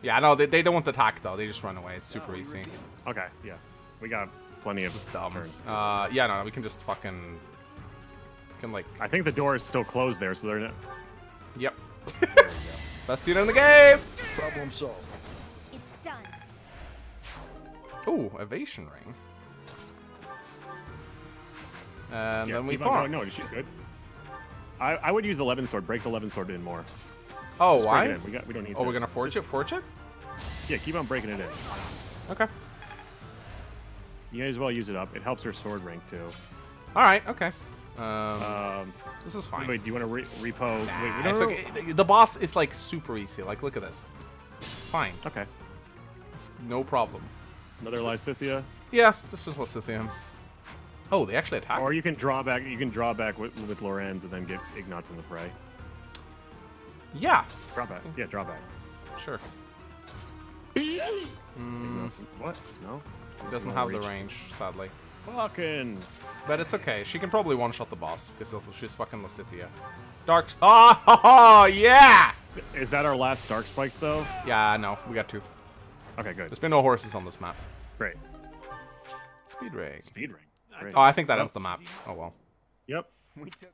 Yeah, no, they, they don't want to attack though. They just run away. It's super easy. Okay, yeah, we got plenty This of is dumb. turns. Uh, yeah, no, no, we can just fucking. Can like. I think the door is still closed there, so they're not. Yep. Best unit in the game. Problem solved. It's done. Ooh, evasion ring. And Yeah, then we keep on farm. No, she's good. I, I would use the Levin sword. Break the Levin sword in more. Oh, Just why? We got. We don't need. Oh, to. we're gonna forge it. Forge it. Yeah, keep on breaking it in. Okay. You may as well use it up. It helps her sword rank too. All right. Okay. Um, Um, this is fine. wait, do you want to re repo? Nah, wait, no, it's no, okay. The- boss is like super easy. Like, look at this. It's fine. Okay. It's no problem. Another Lysithea. Yeah, this is Lysithium. Oh, they actually attack. Or you can draw back. You can draw back with, with Lorenz and then get Ignatz in the fray. Yeah, Draw back. Yeah, draw back. sure. Ignatz what? No. He doesn't No have the range, sadly. Fucking. But it's okay. She can probably one-shot the boss because she's fucking Lysithea. Dark. Oh, yeah! Is that our last dark spikes though? Yeah, no, we got two. Okay, good. There's been no horses on this map. Great. Speed ring. Speed ring. Great. Oh, I think that ends the map. Oh well. Yep.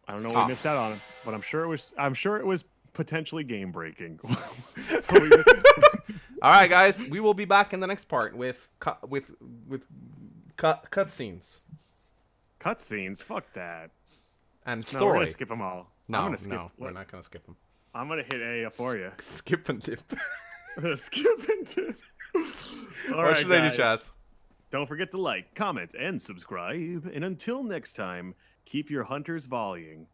I don't know what Ah. we missed out on, but I'm sure it was. I'm sure it was potentially game breaking. All right, guys, we will be back in the next part with cut with with cut cutscenes Cutscenes. Fuck that. and story. No, we're gonna skip them all. no, I'm gonna skip. no, we're not gonna skip them. I'm gonna hit A for you. Skip and dip. skip into. All what right, should they do. Chaz? Don't forget to like, comment, and subscribe. And until next time, keep your hunters volleying.